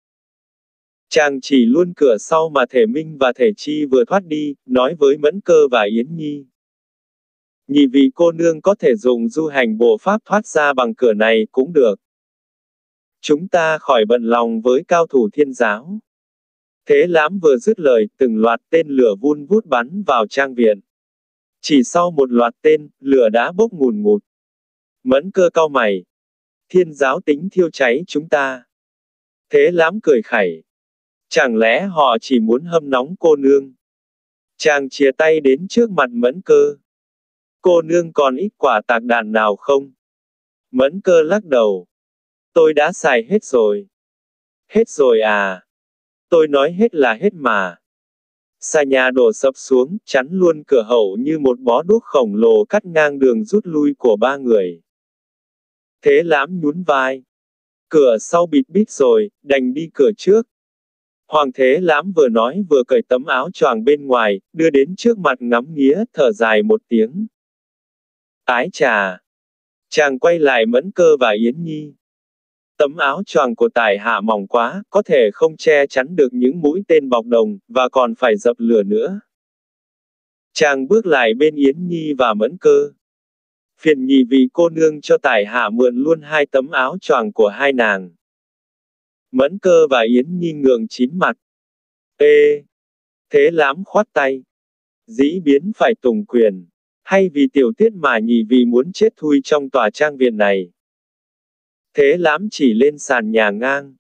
Chàng chỉ luôn cửa sau mà thể minh và thể chi vừa thoát đi, nói với Mẫn Cơ và Yến Nhi. Nhị vị cô nương có thể dùng du hành bộ pháp thoát ra bằng cửa này cũng được. Chúng ta khỏi bận lòng với cao thủ thiên giáo. Thế lãm vừa dứt lời, từng loạt tên lửa vun vút bắn vào trang viện. Chỉ sau một loạt tên, lửa đã bốc ngùn ngụt. Mẫn cơ cao mày. Thiên giáo tính thiêu cháy chúng ta. Thế lãm cười khẩy. Chẳng lẽ họ chỉ muốn hâm nóng cô nương? Chàng chia tay đến trước mặt mẫn cơ. Cô nương còn ít quả tạc đạn nào không? Mẫn cơ lắc đầu. Tôi đã xài hết rồi. Hết rồi à? Tôi nói hết là hết mà. Xà nhà đổ sập xuống, chắn luôn cửa hậu như một bó đuốc khổng lồ cắt ngang đường rút lui của ba người. Thế lãm nhún vai. Cửa sau bịt bít rồi, đành đi cửa trước. Hoàng thế lãm vừa nói vừa cởi tấm áo choàng bên ngoài, đưa đến trước mặt ngắm nghía, thở dài một tiếng. Ái trà! Chàng quay lại mẫn cơ và Yến Nhi. Tấm áo choàng của tài hạ mỏng quá, có thể không che chắn được những mũi tên bọc đồng, và còn phải dập lửa nữa. Chàng bước lại bên Yến Nhi và mẫn cơ. Phiền nhì vì cô nương cho tài hạ mượn luôn hai tấm áo choàng của hai nàng. Mẫn cơ và Yến Nhi ngượng chín mặt. Ê! Thế lắm khoát tay. Dĩ biến phải tùng quyền. Hay vì tiểu tiết mà nhị vì muốn chết thui trong tòa trang viện này. Thế lắm chỉ lên sàn nhà ngang.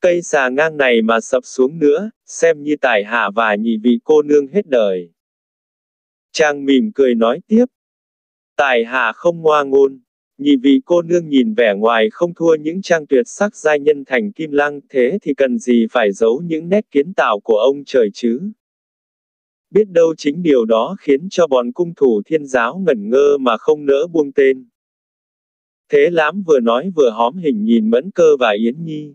Cây xà ngang này mà sập xuống nữa, xem như tài hạ và nhị vị cô nương hết đời. Trang mỉm cười nói tiếp. Tài hạ không ngoa ngôn. Nhị vị cô nương nhìn vẻ ngoài không thua những trang tuyệt sắc giai nhân thành kim lăng, thế thì cần gì phải giấu những nét kiến tạo của ông trời chứ? Biết đâu chính điều đó khiến cho bọn cung thủ thiên giáo ngẩn ngơ mà không nỡ buông tên. Thế lãm vừa nói vừa hóm hình nhìn Mẫn Cơ và Yến Nhi.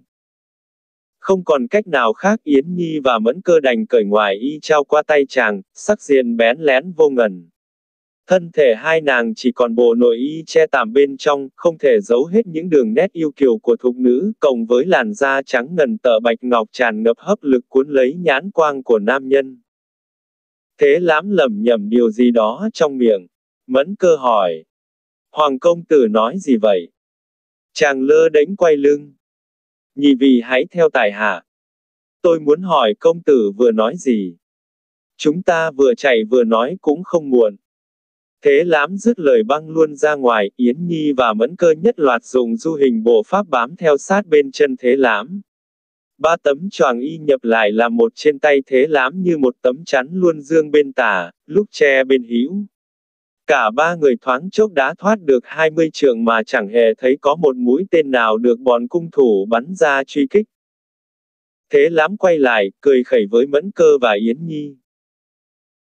Không còn cách nào khác Yến Nhi và Mẫn Cơ đành cởi ngoài y trao qua tay chàng, sắc diện bén lén vô ngần. Thân thể hai nàng chỉ còn bộ nội y che tạm bên trong, không thể giấu hết những đường nét yêu kiều của thục nữ, cộng với làn da trắng ngần tợ bạch ngọc tràn ngập hấp lực cuốn lấy nhãn quang của nam nhân. Thế lãm lầm nhầm điều gì đó trong miệng. Mẫn cơ hỏi. Hoàng công tử nói gì vậy? Chàng lơ đánh quay lưng. Nhị vị hãy theo tài hạ. Tôi muốn hỏi công tử vừa nói gì? Chúng ta vừa chạy vừa nói cũng không muộn. Thế lãm dứt lời băng luôn ra ngoài, Yến Nhi và Mẫn Cơ nhất loạt dùng du hình bộ pháp bám theo sát bên chân thế lãm Ba tấm choàng y nhập lại là một trên tay thế lám như một tấm chắn luôn dương bên tả, lúc che bên hữu. Cả ba người thoáng chốc đã thoát được 20 trường mà chẳng hề thấy có một mũi tên nào được bọn cung thủ bắn ra truy kích. Thế lám quay lại, cười khẩy với Mẫn Cơ và Yến Nhi.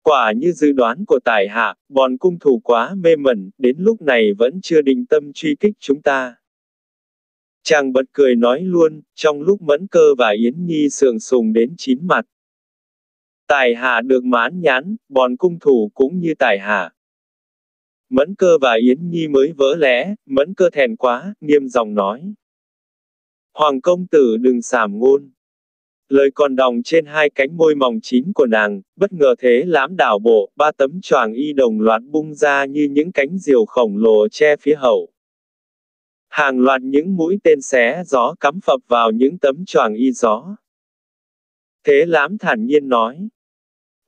Quả như dự đoán của tài hạ, bọn cung thủ quá mê mẩn, đến lúc này vẫn chưa định tâm truy kích chúng ta. Chàng bật cười nói luôn, trong lúc mẫn cơ và Yến Nhi sườn sùng đến chín mặt. Tài hạ được mãn nhãn, bọn cung thủ cũng như tài hạ. Mẫn cơ và Yến Nhi mới vỡ lẽ, mẫn cơ thèn quá, nghiêm giọng nói. Hoàng công tử đừng xảm ngôn. Lời còn đòng trên hai cánh môi mỏng chín của nàng, bất ngờ thế lãm đảo bộ, ba tấm choàng y đồng loạt bung ra như những cánh diều khổng lồ che phía hậu. Hàng loạt những mũi tên xé gió cắm phập vào những tấm choàng y gió. Thế lãm thản nhiên nói.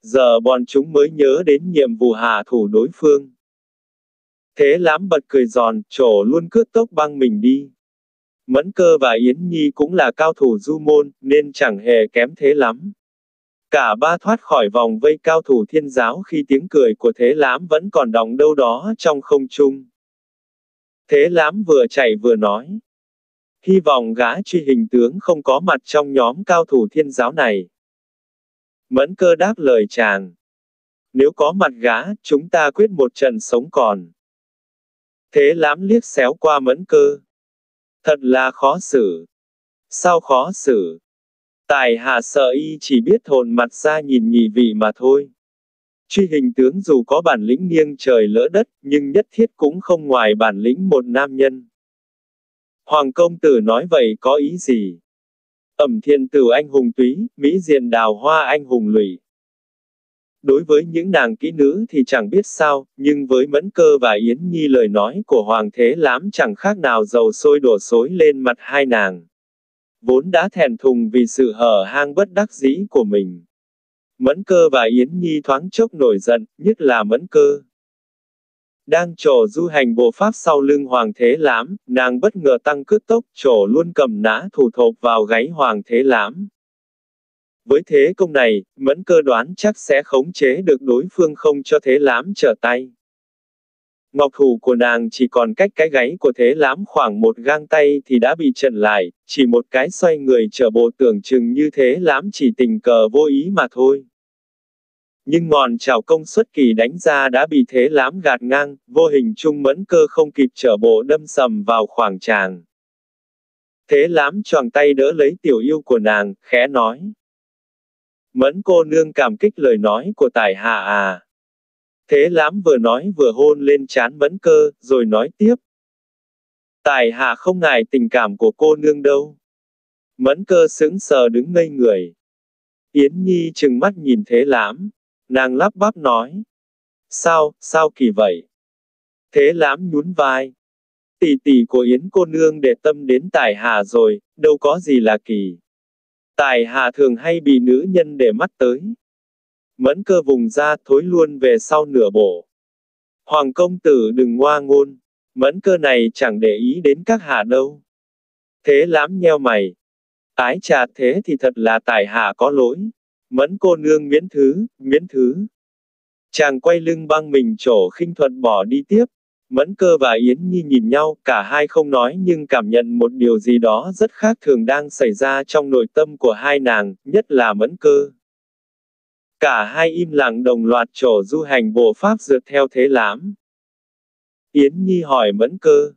Giờ bọn chúng mới nhớ đến nhiệm vụ hạ thủ đối phương. Thế lãm bật cười giòn, trổ luôn cướp tốc băng mình đi. Mẫn cơ và Yến Nhi cũng là cao thủ du môn, nên chẳng hề kém thế lắm. Cả ba thoát khỏi vòng vây cao thủ thiên giáo khi tiếng cười của thế lãm vẫn còn đóng đâu đó trong không trung. Thế lãm vừa chạy vừa nói. Hy vọng gã truy hình tướng không có mặt trong nhóm cao thủ thiên giáo này. Mẫn cơ đáp lời chàng. Nếu có mặt gã, chúng ta quyết một trận sống còn. Thế lãm liếc xéo qua mẫn cơ. Thật là khó xử. Sao khó xử? Tài hạ sợ y chỉ biết hồn mặt ra nhìn nhị vị mà thôi. Truy hình tướng dù có bản lĩnh nghiêng trời lỡ đất, nhưng nhất thiết cũng không ngoài bản lĩnh một nam nhân. Hoàng công tử nói vậy có ý gì? Ẩm thiên tử anh hùng túy, mỹ diện đào hoa anh hùng lụy. Đối với những nàng kỹ nữ thì chẳng biết sao, nhưng với Mẫn Cơ và Yến Nhi lời nói của Hoàng Thế Lãm chẳng khác nào dầu sôi đổ xối lên mặt hai nàng. Vốn đã thèn thùng vì sự hở hang bất đắc dĩ của mình. Mẫn Cơ và Yến Nhi thoáng chốc nổi giận, nhất là Mẫn Cơ. Đang trổ du hành bộ pháp sau lưng Hoàng Thế Lãm, nàng bất ngờ tăng cước tốc, trổ luôn cầm nã thủ thộp vào gáy Hoàng Thế Lãm. Với thế công này, mẫn cơ đoán chắc sẽ khống chế được đối phương không cho thế Lãm trở tay. Ngọc thủ của nàng chỉ còn cách cái gáy của thế lãm khoảng một gang tay thì đã bị trận lại, chỉ một cái xoay người trở bộ tưởng chừng như thế lãm chỉ tình cờ vô ý mà thôi. Nhưng ngọn trào công suất kỳ đánh ra đã bị thế lãm gạt ngang, vô hình trung mẫn cơ không kịp trở bộ đâm sầm vào khoảng tràng. Thế lãm choàng tay đỡ lấy tiểu yêu của nàng, khẽ nói. Mẫn cô nương cảm kích lời nói của tài hạ à. Thế lãm vừa nói vừa hôn lên chán mẫn cơ, rồi nói tiếp. Tài hạ không ngại tình cảm của cô nương đâu. Mẫn cơ sững sờ đứng ngây người. Yến Nhi chừng mắt nhìn thế lãm Nàng lắp bắp nói. Sao, sao kỳ vậy? Thế lãm nhún vai. Tỷ tỷ của Yến cô nương để tâm đến tài hạ rồi, đâu có gì là kỳ. Tài hạ thường hay bị nữ nhân để mắt tới. Mẫn cơ vùng ra thối luôn về sau nửa bộ. Hoàng công tử đừng ngoa ngôn. Mẫn cơ này chẳng để ý đến các hạ đâu. Thế lãm nheo mày. Ái trà thế thì thật là tài hạ có lỗi. Mẫn cô nương miễn thứ, miễn thứ. Chàng quay lưng băng mình trổ khinh thuật bỏ đi tiếp. Mẫn cơ và Yến Nhi nhìn nhau, cả hai không nói nhưng cảm nhận một điều gì đó rất khác thường đang xảy ra trong nội tâm của hai nàng, nhất là mẫn cơ. Cả hai im lặng đồng loạt trổ du hành bộ pháp dượt theo thế lãm Yến Nhi hỏi mẫn cơ.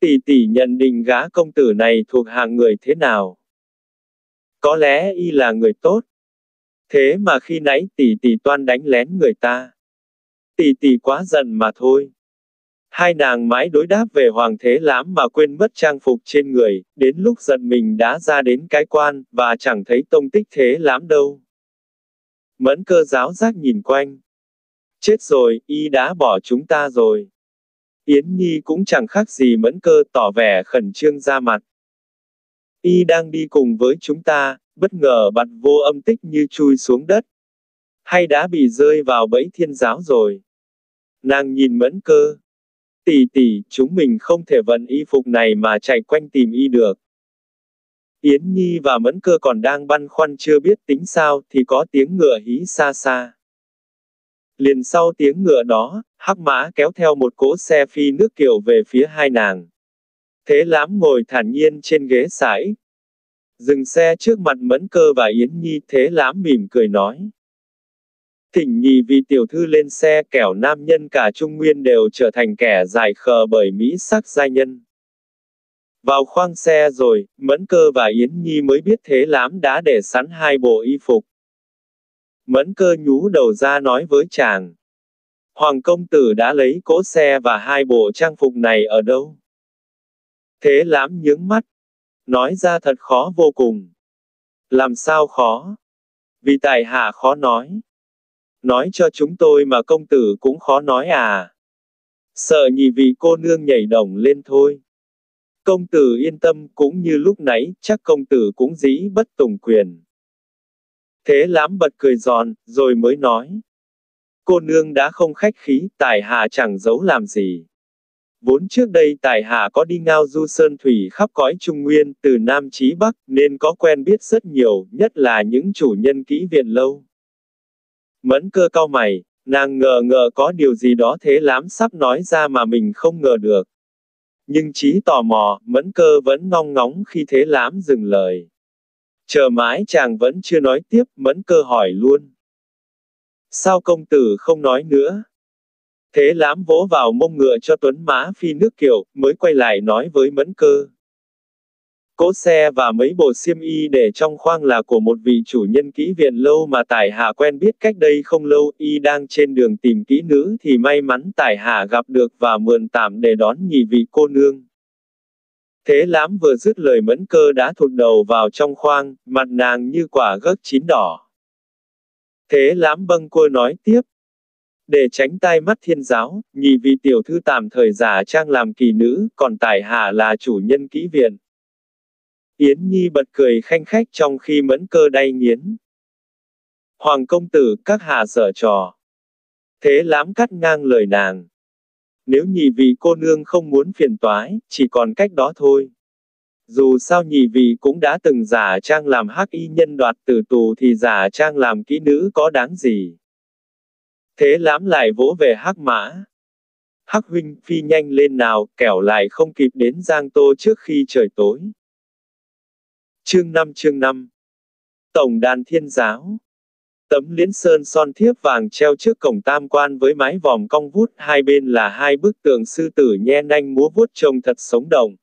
Tỷ tỷ nhận định gã công tử này thuộc hàng người thế nào? Có lẽ y là người tốt. Thế mà khi nãy tỷ tỷ toan đánh lén người ta. Tỷ tỷ quá giận mà thôi. Hai nàng mãi đối đáp về hoàng thế lãm mà quên mất trang phục trên người, đến lúc giận mình đã ra đến cái quan, và chẳng thấy tông tích thế lãm đâu. Mẫn cơ giáo giác nhìn quanh. Chết rồi, y đã bỏ chúng ta rồi. Yến Nhi cũng chẳng khác gì mẫn cơ tỏ vẻ khẩn trương ra mặt. Y đang đi cùng với chúng ta, bất ngờ bật vô âm tích như chui xuống đất. Hay đã bị rơi vào bẫy thiên giáo rồi. Nàng nhìn mẫn cơ. Tỷ tỷ, chúng mình không thể vận y phục này mà chạy quanh tìm y được. Yến Nhi và Mẫn Cơ còn đang băn khoăn chưa biết tính sao thì có tiếng ngựa hí xa xa. Liền sau tiếng ngựa đó, hắc mã kéo theo một cỗ xe phi nước kiệu về phía hai nàng. Thế lãm ngồi thản nhiên trên ghế sải. Dừng xe trước mặt Mẫn Cơ và Yến Nhi thế lãm mỉm cười nói. Thỉnh nhì vì tiểu thư lên xe kẻo nam nhân cả Trung Nguyên đều trở thành kẻ dài khờ bởi Mỹ sắc giai nhân. Vào khoang xe rồi, Mẫn Cơ và Yến Nhi mới biết thế lám đã để sẵn hai bộ y phục. Mẫn Cơ nhú đầu ra nói với chàng. Hoàng công tử đã lấy cỗ xe và hai bộ trang phục này ở đâu? Thế lám nhướng mắt. Nói ra thật khó vô cùng. Làm sao khó? Vì tài hạ khó nói. Nói cho chúng tôi mà công tử cũng khó nói à. Sợ nhì vì cô nương nhảy đồng lên thôi. Công tử yên tâm cũng như lúc nãy, chắc công tử cũng dĩ bất tùng quyền. Thế lãm bật cười giòn, rồi mới nói. Cô nương đã không khách khí, tài hạ chẳng giấu làm gì. Vốn trước đây tài hạ có đi ngao du sơn thủy khắp cõi Trung Nguyên, từ Nam chí Bắc, nên có quen biết rất nhiều, nhất là những chủ nhân kỹ viện lâu. Mẫn cơ cao mày, nàng ngờ ngờ có điều gì đó thế lãm sắp nói ra mà mình không ngờ được. Nhưng trí tò mò, mẫn cơ vẫn ngong ngóng khi thế lãm dừng lời. Chờ mãi chàng vẫn chưa nói tiếp, mẫn cơ hỏi luôn. Sao công tử không nói nữa? Thế lãm vỗ vào mông ngựa cho tuấn mã phi nước kiệu, mới quay lại nói với mẫn cơ. Cỗ xe và mấy bộ xiêm y để trong khoang là của một vị chủ nhân kỹ viện lâu mà Tài Hạ quen biết cách đây không lâu, y đang trên đường tìm kỹ nữ thì may mắn Tài Hạ gặp được và mượn tạm để đón nhị vị cô nương. Thế lám vừa dứt lời mẫn cơ đã thụt đầu vào trong khoang, mặt nàng như quả gấc chín đỏ. Thế lám bâng cua nói tiếp. Để tránh tai mắt thiên giáo, nhị vị tiểu thư tạm thời giả trang làm kỳ nữ, còn tài hạ là chủ nhân kỹ viện. Yến Nhi bật cười khanh khách trong khi mẫn cơ đay nghiến. Hoàng công tử, các hạ dở trò. Thế lám cắt ngang lời nàng. Nếu nhị vị cô nương không muốn phiền toái, chỉ còn cách đó thôi. Dù sao nhị vị cũng đã từng giả trang làm hắc y nhân đoạt tử tù thì giả trang làm kỹ nữ có đáng gì. Thế lám lại vỗ về hắc mã. Hắc huynh phi nhanh lên nào, kẻo lại không kịp đến Giang Tô trước khi trời tối. Chương 5 chương 5 Tổng đàn thiên giáo Tấm liễn sơn son thiếp vàng treo trước cổng tam quan với mái vòm cong vút, hai bên là hai bức tượng sư tử nhe nanh múa vuốt trông thật sống động.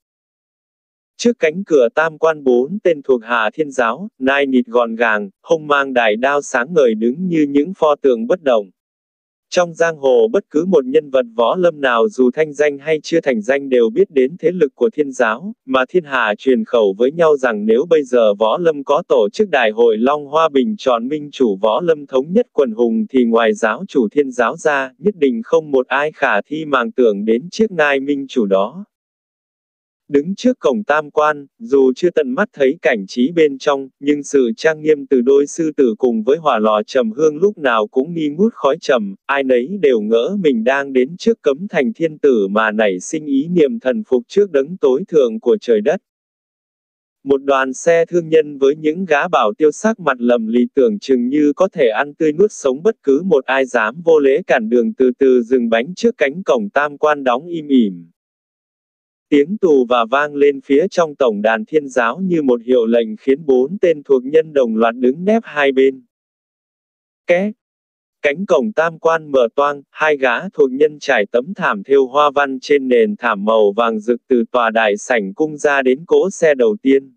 Trước cánh cửa tam quan bốn tên thuộc hạ thiên giáo, nai nịt gọn gàng, hông mang đại đao sáng ngời đứng như những pho tượng bất động. Trong giang hồ bất cứ một nhân vật võ lâm nào dù thanh danh hay chưa thành danh đều biết đến thế lực của thiên giáo, mà thiên hà truyền khẩu với nhau rằng nếu bây giờ võ lâm có tổ chức đại hội Long Hoa Bình chọn minh chủ võ lâm thống nhất quần hùng thì ngoài giáo chủ thiên giáo ra, nhất định không một ai khả thi màng tưởng đến chiếc ngai minh chủ đó. Đứng trước cổng tam quan, dù chưa tận mắt thấy cảnh trí bên trong, nhưng sự trang nghiêm từ đôi sư tử cùng với hỏa lò trầm hương lúc nào cũng nghi ngút khói trầm, ai nấy đều ngỡ mình đang đến trước cấm thành thiên tử mà nảy sinh ý niệm thần phục trước đấng tối thượng của trời đất. Một đoàn xe thương nhân với những gã bảo tiêu sắc mặt lầm lì tưởng chừng như có thể ăn tươi nuốt sống bất cứ một ai dám vô lễ cản đường từ từ dừng bánh trước cánh cổng tam quan đóng im ỉm. Tiếng tù và vang lên phía trong tổng đàn thiên giáo như một hiệu lệnh khiến bốn tên thuộc nhân đồng loạt đứng nép hai bên. Ké! Cánh cổng tam quan mở toang, hai gã thuộc nhân trải tấm thảm thêu hoa văn trên nền thảm màu vàng rực từ tòa đại sảnh cung ra đến cỗ xe đầu tiên.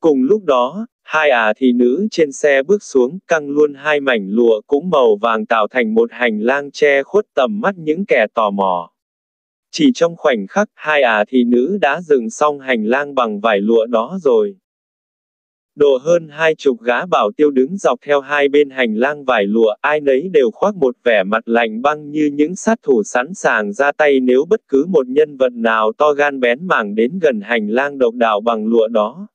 Cùng lúc đó, hai ả thị nữ trên xe bước xuống, căng luôn hai mảnh lụa cũng màu vàng tạo thành một hành lang che khuất tầm mắt những kẻ tò mò. Chỉ trong khoảnh khắc, hai à ả thị nữ đã dừng xong hành lang bằng vải lụa đó rồi. Độ hơn hai chục gã bảo tiêu đứng dọc theo hai bên hành lang vải lụa, ai nấy đều khoác một vẻ mặt lạnh băng như những sát thủ sẵn sàng ra tay nếu bất cứ một nhân vật nào to gan bén mảng đến gần hành lang độc đạo bằng lụa đó.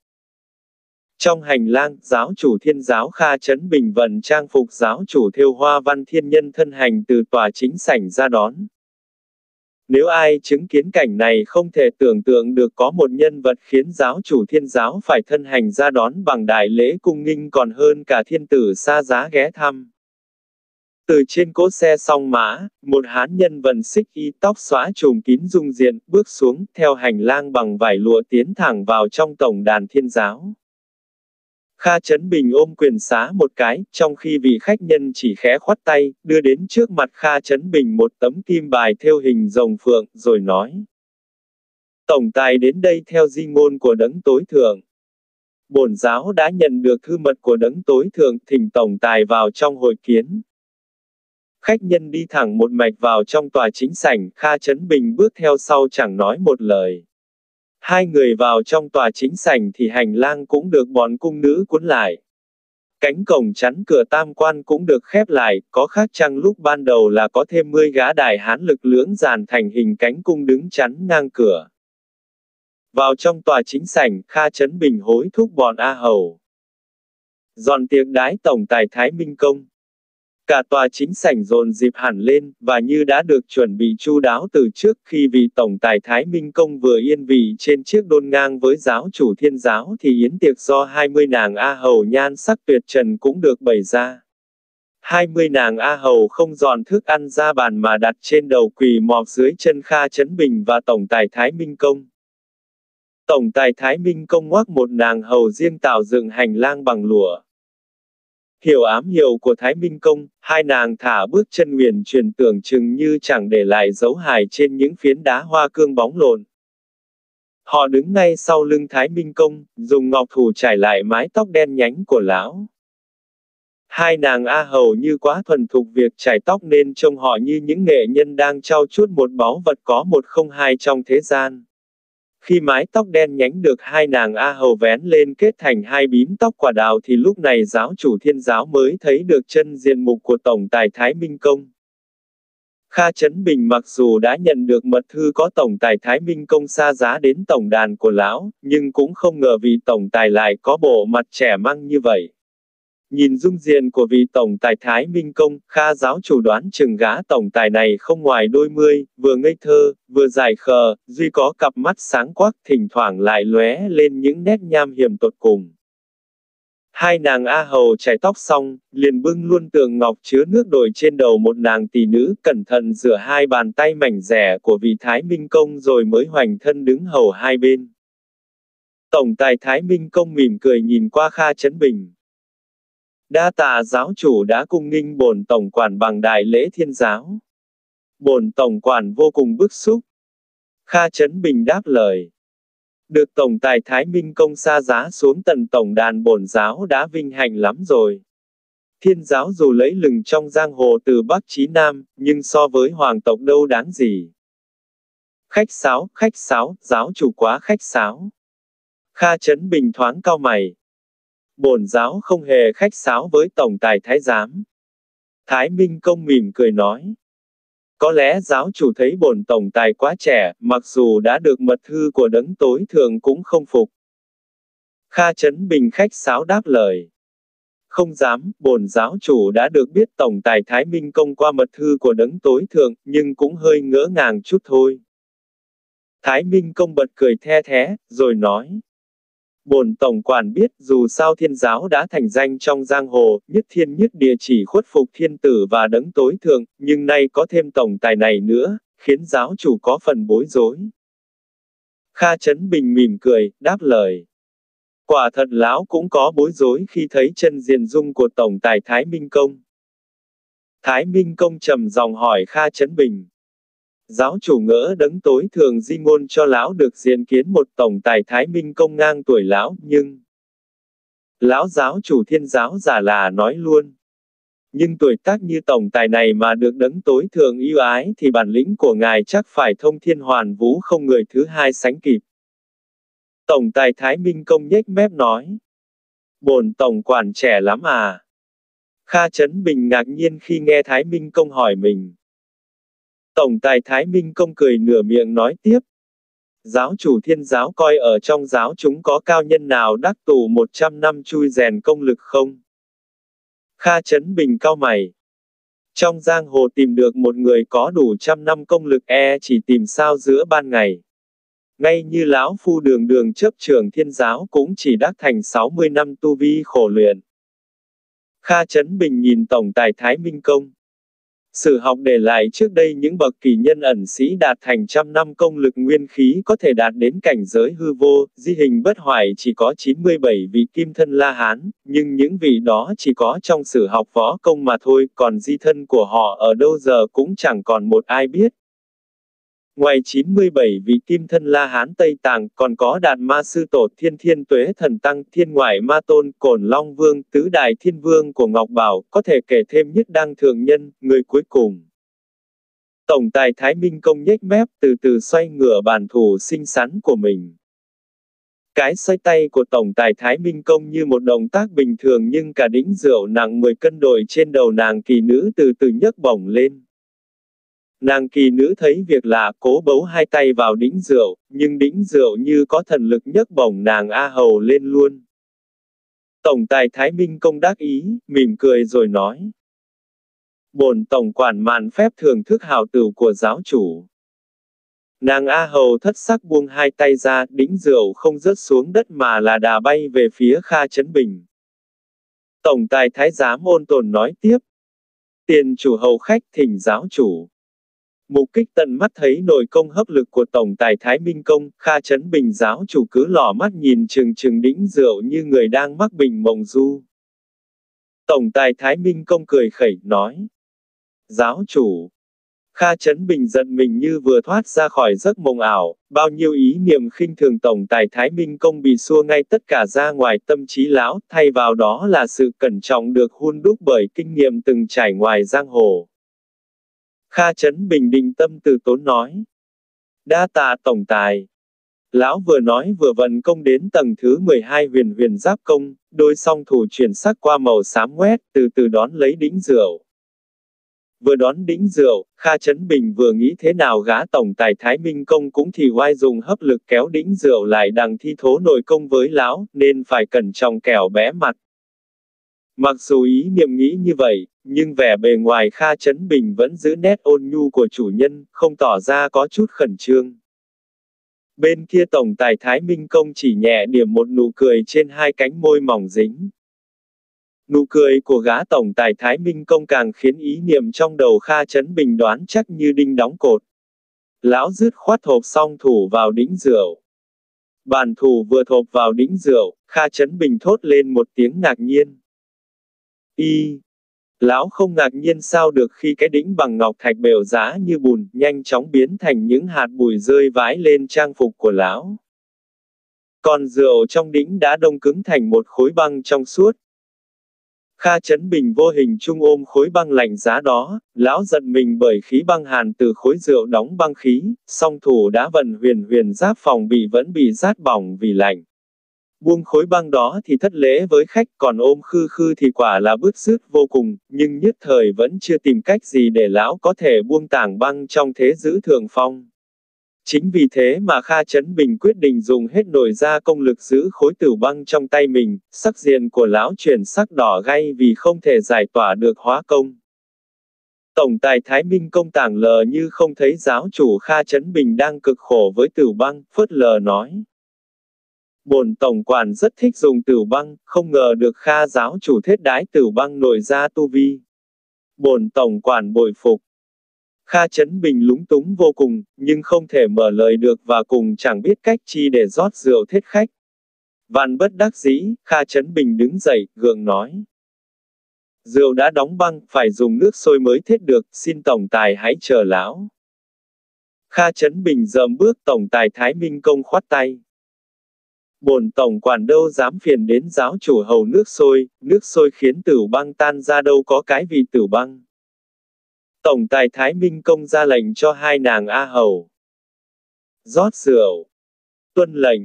Trong hành lang, giáo chủ thiên giáo Kha Trấn Bình vận trang phục giáo chủ thêu hoa văn thiên nhân thân hành từ tòa chính sảnh ra đón. Nếu ai chứng kiến cảnh này không thể tưởng tượng được có một nhân vật khiến giáo chủ thiên giáo phải thân hành ra đón bằng đại lễ cung nghinh còn hơn cả thiên tử xa giá ghé thăm. Từ trên cỗ xe song mã, một hán nhân vận xích y tóc xóa trùm kín dung diện, bước xuống, theo hành lang bằng vải lụa tiến thẳng vào trong tổng đàn thiên giáo. Kha Trấn Bình ôm quyền xá một cái, trong khi vị khách nhân chỉ khẽ khoát tay, đưa đến trước mặt Kha Trấn Bình một tấm kim bài theo hình rồng phượng, rồi nói. Tổng tài đến đây theo di ngôn của đấng tối thượng. Bổn giáo đã nhận được thư mật của đấng tối thượng, thỉnh tổng tài vào trong hội kiến. Khách nhân đi thẳng một mạch vào trong tòa chính sảnh, Kha Trấn Bình bước theo sau chẳng nói một lời. Hai người vào trong tòa chính sảnh thì hành lang cũng được bọn cung nữ cuốn lại. Cánh cổng chắn cửa tam quan cũng được khép lại, có khác chăng lúc ban đầu là có thêm 10 gã đại hán lực lưỡng dàn thành hình cánh cung đứng chắn ngang cửa. Vào trong tòa chính sảnh, Kha Trấn Bình hối thúc bọn A Hầu. Dọn tiệc đái tổng tài Thái Minh Công. Cả tòa chính sảnh dồn dịp hẳn lên, và như đã được chuẩn bị chu đáo từ trước khi vị tổng tài Thái Minh Công vừa yên vị trên chiếc đôn ngang với giáo chủ thiên giáo thì yến tiệc do 20 nàng A Hầu nhan sắc tuyệt trần cũng được bày ra. 20 nàng A Hầu không dọn thức ăn ra bàn mà đặt trên đầu quỳ mọp dưới chân Kha Trấn Bình và tổng tài Thái Minh Công. Tổng tài Thái Minh Công ngoác một nàng hầu riêng tạo dựng hành lang bằng lụa. Hiểu ám hiệu của Thái Minh Công, hai nàng thả bước chân huyền truyền tưởng chừng như chẳng để lại dấu hài trên những phiến đá hoa cương bóng lộn. Họ đứng ngay sau lưng Thái Minh Công, dùng ngọc thủ trải lại mái tóc đen nhánh của lão. Hai nàng A Hầu như quá thuần thục việc trải tóc nên trông họ như những nghệ nhân đang trao chuốt một báu vật có một không hai trong thế gian. Khi mái tóc đen nhánh được hai nàng A Hầu vén lên kết thành hai bím tóc quả đào thì lúc này giáo chủ thiên giáo mới thấy được chân diện mục của Tổng tài Thái Minh Công. Kha Trấn Bình mặc dù đã nhận được mật thư có Tổng tài Thái Minh Công xa giá đến Tổng đàn của Lão, nhưng cũng không ngờ vị Tổng tài lại có bộ mặt trẻ măng như vậy. Nhìn dung diện của vị tổng tài Thái Minh Công, Kha giáo chủ đoán chừng gã tổng tài này không ngoài đôi mươi, vừa ngây thơ, vừa dài khờ, duy có cặp mắt sáng quắc, thỉnh thoảng lại lóe lên những nét nham hiểm tột cùng. Hai nàng A Hầu chải tóc xong, liền bưng luôn tượng ngọc chứa nước đổi trên đầu một nàng tỷ nữ, cẩn thận rửa hai bàn tay mảnh rẻ của vị Thái Minh Công rồi mới hoành thân đứng hầu hai bên. Tổng tài Thái Minh Công mỉm cười nhìn qua Kha Trấn Bình. Đa tạ giáo chủ đã cung nghinh bổn tổng quản bằng đại lễ thiên giáo. Bổn tổng quản vô cùng bức xúc. Kha Trấn Bình đáp lời. Được tổng tài Thái Minh công xa giá xuống tận tổng đàn bổn giáo đã vinh hạnh lắm rồi. Thiên giáo dù lấy lừng trong giang hồ từ Bắc chí Nam, nhưng so với hoàng tộc đâu đáng gì. Khách sáo, khách sáo, giáo chủ quá khách sáo. Kha Trấn Bình thoáng cao mày. Bổn giáo không hề khách sáo với tổng tài thái giám. Thái Minh công mỉm cười nói. Có lẽ giáo chủ thấy bổn tổng tài quá trẻ, mặc dù đã được mật thư của đấng tối thượng cũng không phục. Kha Trấn Bình khách sáo đáp lời. Không dám, bổn giáo chủ đã được biết tổng tài Thái Minh công qua mật thư của đấng tối thượng, nhưng cũng hơi ngỡ ngàng chút thôi. Thái Minh công bật cười the thế, rồi nói. Bồn tổng quản biết dù sao thiên giáo đã thành danh trong giang hồ, nhất thiên nhất địa chỉ khuất phục thiên tử và đấng tối thượng, nhưng nay có thêm tổng tài này nữa, khiến giáo chủ có phần bối rối. Kha Trấn Bình mỉm cười, đáp lời. Quả thật lão cũng có bối rối khi thấy chân diện dung của tổng tài Thái Minh Công. Thái Minh Công trầm giọng hỏi Kha Trấn Bình. Giáo chủ ngỡ đấng tối thường di ngôn cho lão được diện kiến một tổng tài thái minh công ngang tuổi lão, nhưng... Lão giáo chủ thiên giáo giả là nói luôn. Nhưng tuổi tác như tổng tài này mà được đấng tối thường yêu ái thì bản lĩnh của ngài chắc phải thông thiên hoàn vũ không người thứ hai sánh kịp. Tổng tài Thái Minh Công nhếch mép nói. Bồn tổng quản trẻ lắm à. Kha Trấn Bình ngạc nhiên khi nghe Thái Minh Công hỏi mình. Tổng tài Thái Minh Công cười nửa miệng nói tiếp. Giáo chủ thiên giáo coi ở trong giáo chúng có cao nhân nào đắc tù 100 năm chui rèn công lực không? Kha Trấn Bình cao mày. Trong giang hồ tìm được một người có đủ trăm năm công lực e chỉ tìm sao giữa ban ngày. Ngay như lão phu đường đường chấp trường thiên giáo cũng chỉ đắc thành 60 năm tu vi khổ luyện. Kha Trấn Bình nhìn tổng tài Thái Minh Công. Sử học để lại trước đây những bậc kỳ nhân ẩn sĩ đạt thành trăm năm công lực nguyên khí có thể đạt đến cảnh giới hư vô, di hình bất hoại chỉ có 97 vị kim thân La Hán, nhưng những vị đó chỉ có trong sử học võ công mà thôi, còn di thân của họ ở đâu giờ cũng chẳng còn một ai biết. Ngoài 97 vị kim thân La Hán Tây Tạng, còn có đạt ma sư tổ thiên thiên tuế thần tăng, thiên ngoại ma tôn, cổn long vương, tứ đại thiên vương của Ngọc Bảo, có thể kể thêm nhất đăng thượng nhân, người cuối cùng. Tổng tài Thái Minh công nhếch mép từ từ xoay ngửa bàn thủ xinh xắn của mình. Cái xoay tay của Tổng tài Thái Minh Công như một động tác bình thường nhưng cả đĩnh rượu nặng 10 cân đội trên đầu nàng kỳ nữ từ từ nhấc bổng lên. Nàng kỳ nữ thấy việc lạ, cố bấu hai tay vào đĩnh rượu, nhưng đĩnh rượu như có thần lực nhấc bổng nàng A Hầu lên luôn. Tổng tài Thái Minh công đắc ý, mỉm cười rồi nói. Bồn tổng quản màn phép thưởng thức hào tử của giáo chủ. Nàng A Hầu thất sắc buông hai tay ra, đĩnh rượu không rớt xuống đất mà là đà bay về phía Kha Trấn Bình. Tổng tài Thái giám ôn tồn nói tiếp. Tiền chủ hầu khách thỉnh giáo chủ. Mục kích tận mắt thấy nội công hấp lực của Tổng tài Thái Minh Công, Kha Trấn Bình giáo chủ cứ lỏ mắt nhìn trừng trừng đĩnh rượu như người đang mắc bình mộng du. Tổng tài Thái Minh Công cười khẩy, nói. Giáo chủ. Kha Trấn Bình giận mình như vừa thoát ra khỏi giấc mộng ảo, bao nhiêu ý niệm khinh thường Tổng tài Thái Minh Công bị xua ngay tất cả ra ngoài tâm trí lão, thay vào đó là sự cẩn trọng được hun đúc bởi kinh nghiệm từng trải ngoài giang hồ. Kha Trấn Bình định tâm từ tốn nói. Đa tạ tổng tài. Lão vừa nói vừa vận công đến tầng thứ 12 huyền huyền giáp công, đôi song thủ chuyển sắc qua màu xám quét, từ từ đón lấy đĩnh rượu. Vừa đón đĩnh rượu, Kha Trấn Bình vừa nghĩ thế nào gã tổng tài Thái Minh Công cũng thì oai dùng hấp lực kéo đĩnh rượu lại đằng thi thố nội công với lão, nên phải cẩn trọng kẻo bé mặt. Mặc dù ý niệm nghĩ như vậy, nhưng vẻ bề ngoài Kha Trấn Bình vẫn giữ nét ôn nhu của chủ nhân, không tỏ ra có chút khẩn trương. Bên kia Tổng tài Thái Minh Công chỉ nhẹ điểm một nụ cười trên hai cánh môi mỏng dính. Nụ cười của gã Tổng tài Thái Minh Công càng khiến ý niệm trong đầu Kha Trấn Bình đoán chắc như đinh đóng cột. Lão dứt khoát hộp xong thủ vào đĩnh rượu. Bàn thủ vừa thộp vào đĩnh rượu, Kha Trấn Bình thốt lên một tiếng ngạc nhiên. Y. Lão không ngạc nhiên sao được khi cái đĩnh bằng ngọc thạch bèo giá như bùn, nhanh chóng biến thành những hạt bụi rơi vãi lên trang phục của lão. còn rượu trong đĩnh đã đông cứng thành một khối băng trong suốt. Kha Chấn Bình vô hình trung ôm khối băng lạnh giá đó, lão giận mình bởi khí băng hàn từ khối rượu đóng băng khí, song thủ đã vận huyền huyền giáp phòng bị vẫn bị rát bỏng vì lạnh. Buông khối băng đó thì thất lễ với khách, còn ôm khư khư thì quả là bứt rứt vô cùng, nhưng nhất thời vẫn chưa tìm cách gì để lão có thể buông tảng băng trong thế giữ thường phong. Chính vì thế mà Kha Chấn Bình quyết định dùng hết nội ra công lực giữ khối tử băng trong tay mình, sắc diện của lão chuyển sắc đỏ gay vì không thể giải tỏa được hóa công. Tổng tài Thái Minh công tảng lờ như không thấy giáo chủ Kha Chấn Bình đang cực khổ với tử băng, phớt lờ nói. Bồn tổng quản rất thích dùng tử băng, không ngờ được Kha giáo chủ thết đái tử băng nội ra tu vi. Bồn tổng quản bội phục. Kha Chấn Bình lúng túng vô cùng, nhưng không thể mở lời được và cùng chẳng biết cách chi để rót rượu thết khách. Vạn bất đắc dĩ, Kha Chấn Bình đứng dậy, gượng nói. Rượu đã đóng băng, phải dùng nước sôi mới thết được, xin tổng tài hãy chờ lão. Kha Chấn Bình dậm bước tổng tài Thái Minh Công khoát tay bổn tổng quản đâu dám phiền đến giáo chủ hầu nước sôi, nước sôi khiến tử băng tan ra đâu có cái vị tử băng. Tổng tài Thái Minh Công ra lệnh cho hai nàng A Hầu. rót rượu. Tuân lệnh.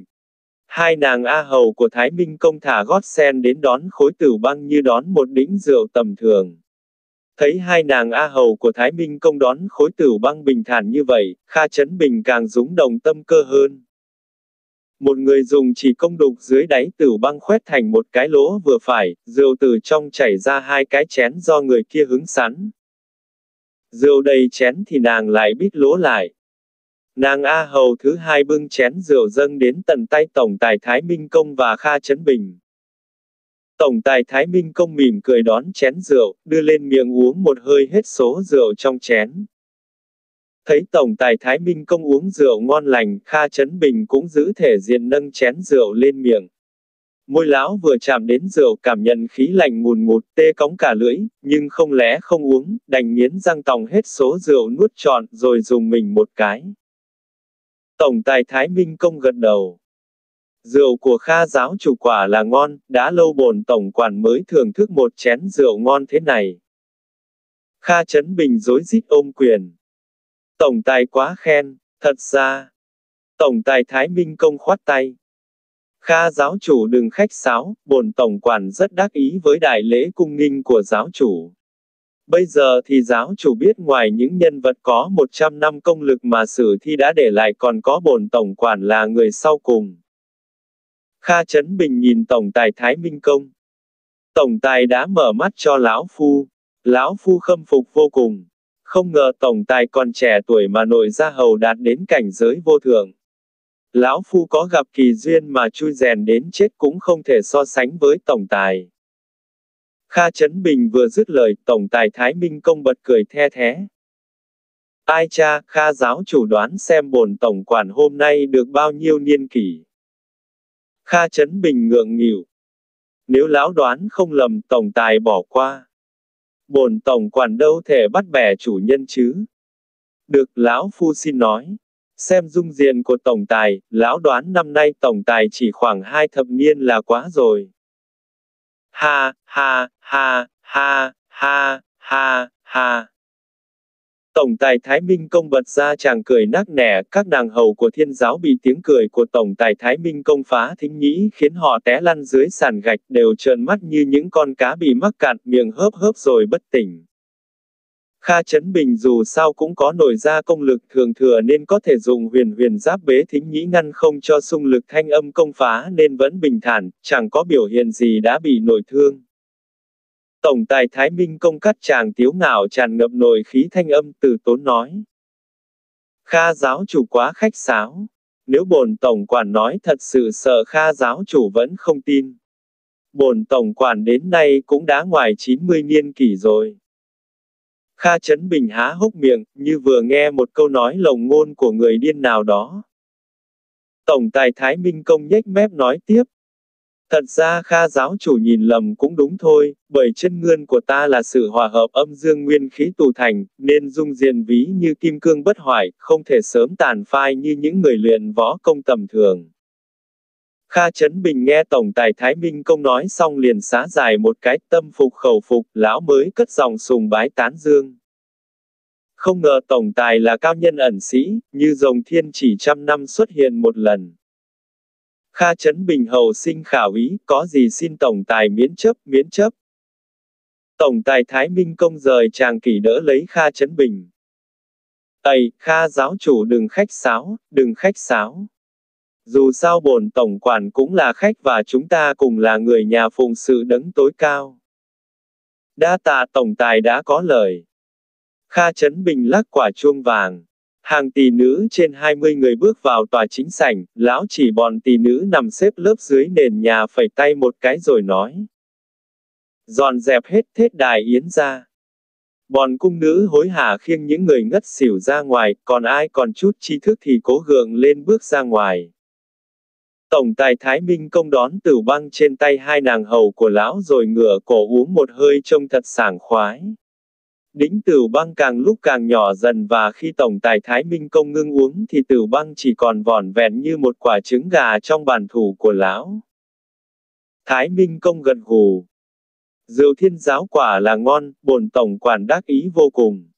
Hai nàng A Hầu của Thái Minh Công thả gót sen đến đón khối tử băng như đón một đĩnh rượu tầm thường. Thấy hai nàng A Hầu của Thái Minh Công đón khối tử băng bình thản như vậy, Kha Chấn Bình càng rúng động tâm cơ hơn. Một người dùng chỉ công đục dưới đáy tử băng khoét thành một cái lỗ vừa phải, rượu từ trong chảy ra hai cái chén do người kia hứng sắn. Rượu đầy chén thì nàng lại bít lỗ lại. Nàng A Hầu thứ hai bưng chén rượu dâng đến tận tay Tổng tài Thái Minh Công và Kha Trấn Bình. Tổng tài Thái Minh Công mỉm cười đón chén rượu, đưa lên miệng uống một hơi hết số rượu trong chén. Thấy Tổng tài Thái Minh Công uống rượu ngon lành, Kha Trấn Bình cũng giữ thể diện nâng chén rượu lên miệng. Môi lão vừa chạm đến rượu cảm nhận khí lạnh mùn ngụt, tê cống cả lưỡi, nhưng không lẽ không uống, đành nghiến răng tòng hết số rượu nuốt trọn, rồi dùng mình một cái. Tổng tài Thái Minh Công gật đầu. Rượu của Kha giáo chủ quả là ngon, đã lâu bồn tổng quản mới thưởng thức một chén rượu ngon thế này. Kha Trấn Bình dối rít ôm quyền. Tổng tài quá khen, thật ra. Tổng tài Thái Minh Công khoát tay. Kha giáo chủ đừng khách sáo, bồn tổng quản rất đắc ý với đại lễ cung nghinh của giáo chủ. Bây giờ thì giáo chủ biết ngoài những nhân vật có 100 năm công lực mà sử thi đã để lại còn có bồn tổng quản là người sau cùng. Kha Trấn Bình nhìn tổng tài Thái Minh Công. Tổng tài đã mở mắt cho lão phu. Lão phu khâm phục vô cùng. Không ngờ tổng tài còn trẻ tuổi mà nội gia hầu đạt đến cảnh giới vô thượng. Lão Phu có gặp kỳ duyên mà chui rèn đến chết cũng không thể so sánh với tổng tài. Kha Trấn Bình vừa dứt lời, tổng tài Thái Minh Công bật cười the thế. Ai cha, Kha giáo chủ đoán xem bổn tổng quản hôm nay được bao nhiêu niên kỷ. Kha Trấn Bình ngượng nghịu. Nếu lão đoán không lầm, tổng tài bỏ qua. Bổn tổng quản đâu thể bắt bẻ chủ nhân chứ. Được, lão phu xin nói. Xem dung diện của tổng tài, lão đoán năm nay tổng tài chỉ khoảng hai thập niên là quá rồi. Ha, ha, ha, ha, ha, ha, ha. Tổng tài Thái Minh Công bật ra chàng cười nắc nẻ, các nàng hầu của thiên giáo bị tiếng cười của Tổng tài Thái Minh Công phá thính nhĩ khiến họ té lăn dưới sàn gạch đều trợn mắt như những con cá bị mắc cạn miệng hớp hớp rồi bất tỉnh. Kha Chấn Bình dù sao cũng có nổi ra công lực thường thừa nên có thể dùng huyền huyền giáp bế thính nhĩ ngăn không cho xung lực thanh âm công phá nên vẫn bình thản, chẳng có biểu hiện gì đã bị nổi thương. Tổng tài Thái Minh công cắt chàng tiếu ngạo tràn ngập nội khí thanh âm từ tốn nói. Kha giáo chủ quá khách sáo. Nếu bồn tổng quản nói thật sự sợ Kha giáo chủ vẫn không tin. Bồn tổng quản đến nay cũng đã ngoài 90 niên kỷ rồi. Kha Chấn Bình há hốc miệng, như vừa nghe một câu nói lồng ngôn của người điên nào đó. Tổng tài Thái Minh Công nhếch mép nói tiếp. Thật ra Kha giáo chủ nhìn lầm cũng đúng thôi, bởi chân nguyên của ta là sự hòa hợp âm dương nguyên khí tù thành, nên dung diện ví như kim cương bất hoại, không thể sớm tàn phai như những người luyện võ công tầm thường. Kha Trấn Bình nghe Tổng Tài Thái Minh Công nói xong liền xá dài một cái tâm phục khẩu phục, lão mới cất dòng sùng bái tán dương. Không ngờ Tổng Tài là cao nhân ẩn sĩ, như rồng thiên chỉ trăm năm xuất hiện một lần. Kha Trấn Bình hầu sinh khảo ý, có gì xin Tổng Tài miễn chấp, miễn chấp. Tổng Tài Thái Minh Công rời chàng kỷ đỡ lấy Kha Trấn Bình. Ây, Kha giáo chủ đừng khách sáo, đừng khách sáo. Dù sao bổn tổng quản cũng là khách và chúng ta cùng là người nhà phụng sự đấng tối cao. Đa tạ tổng tài đã có lời. Kha Trấn Bình lắc quả chuông vàng. Hàng tỷ nữ trên 20 người bước vào tòa chính sảnh, lão chỉ bọn tỷ nữ nằm xếp lớp dưới nền nhà phẩy tay một cái rồi nói. Dọn dẹp hết thết đài yến ra. Bọn cung nữ hối hả khiêng những người ngất xỉu ra ngoài, còn ai còn chút tri thức thì cố gượng lên bước ra ngoài. Tổng tài Thái Minh công đón tử băng trên tay hai nàng hầu của lão rồi ngửa cổ uống một hơi trông thật sảng khoái. Đĩnh tử băng càng lúc càng nhỏ dần và khi tổng tài Thái Minh công ngưng uống thì tử băng chỉ còn vòn vẹn như một quả trứng gà trong bàn thủ của lão. Thái Minh công gật gù. Rượu thiên giáo quả là ngon, bồn tổng quản đắc ý vô cùng.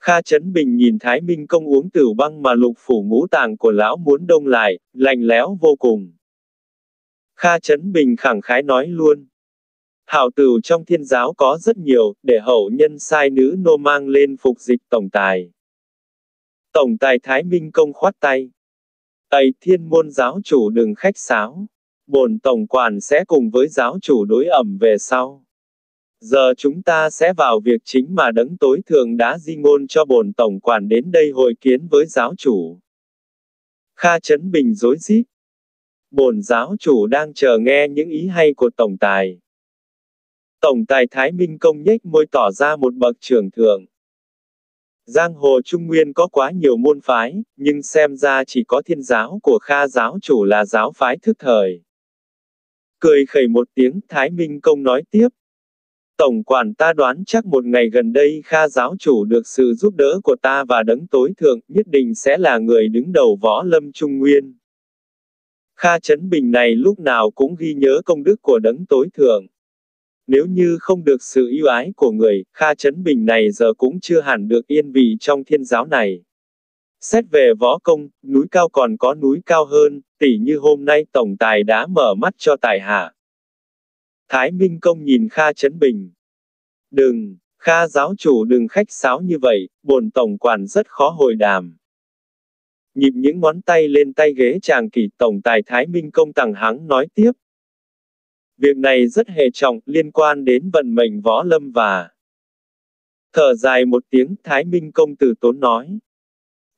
Kha Trấn Bình nhìn Thái Minh công uống tử băng mà lục phủ ngũ tàng của lão muốn đông lại, lạnh lẽo vô cùng. Kha Trấn Bình khẳng khái nói luôn. Hảo tử trong thiên giáo có rất nhiều, để hậu nhân sai nữ nô mang lên phục dịch tổng tài. Tổng tài Thái Minh công khoát tay. Ây thiên môn giáo chủ đừng khách sáo. Bồn tổng quản sẽ cùng với giáo chủ đối ẩm về sau. Giờ chúng ta sẽ vào việc chính mà đấng tối thượng đã di ngôn cho bồn tổng quản đến đây hội kiến với giáo chủ. Kha Trấn Bình dối rít. Bồn giáo chủ đang chờ nghe những ý hay của tổng tài. Tổng tài Thái Minh Công nhếch môi tỏ ra một bậc trưởng thượng. Giang hồ Trung Nguyên có quá nhiều môn phái, nhưng xem ra chỉ có thiên giáo của Kha giáo chủ là giáo phái thức thời. Cười khẩy một tiếng, Thái Minh Công nói tiếp, Tổng quản ta đoán chắc một ngày gần đây Kha giáo chủ được sự giúp đỡ của ta và đấng tối thượng, nhất định sẽ là người đứng đầu võ lâm trung nguyên. Kha Trấn Bình này lúc nào cũng ghi nhớ công đức của đấng tối thượng. Nếu như không được sự yêu ái của người, Kha Trấn Bình này giờ cũng chưa hẳn được yên vị trong thiên giáo này. Xét về võ công, núi cao còn có núi cao hơn, tỉ như hôm nay Tổng Tài đã mở mắt cho Tài Hạ. Thái Minh Công nhìn Kha Trấn Bình. Đừng, Kha giáo chủ đừng khách sáo như vậy, bồn tổng quản rất khó hồi đàm. Nhịp những ngón tay lên tay ghế chàng kỳ tổng tài Thái Minh Công tàng hắng nói tiếp. Việc này rất hệ trọng, liên quan đến vận mệnh võ lâm và... Thở dài một tiếng, Thái Minh Công từ tốn nói.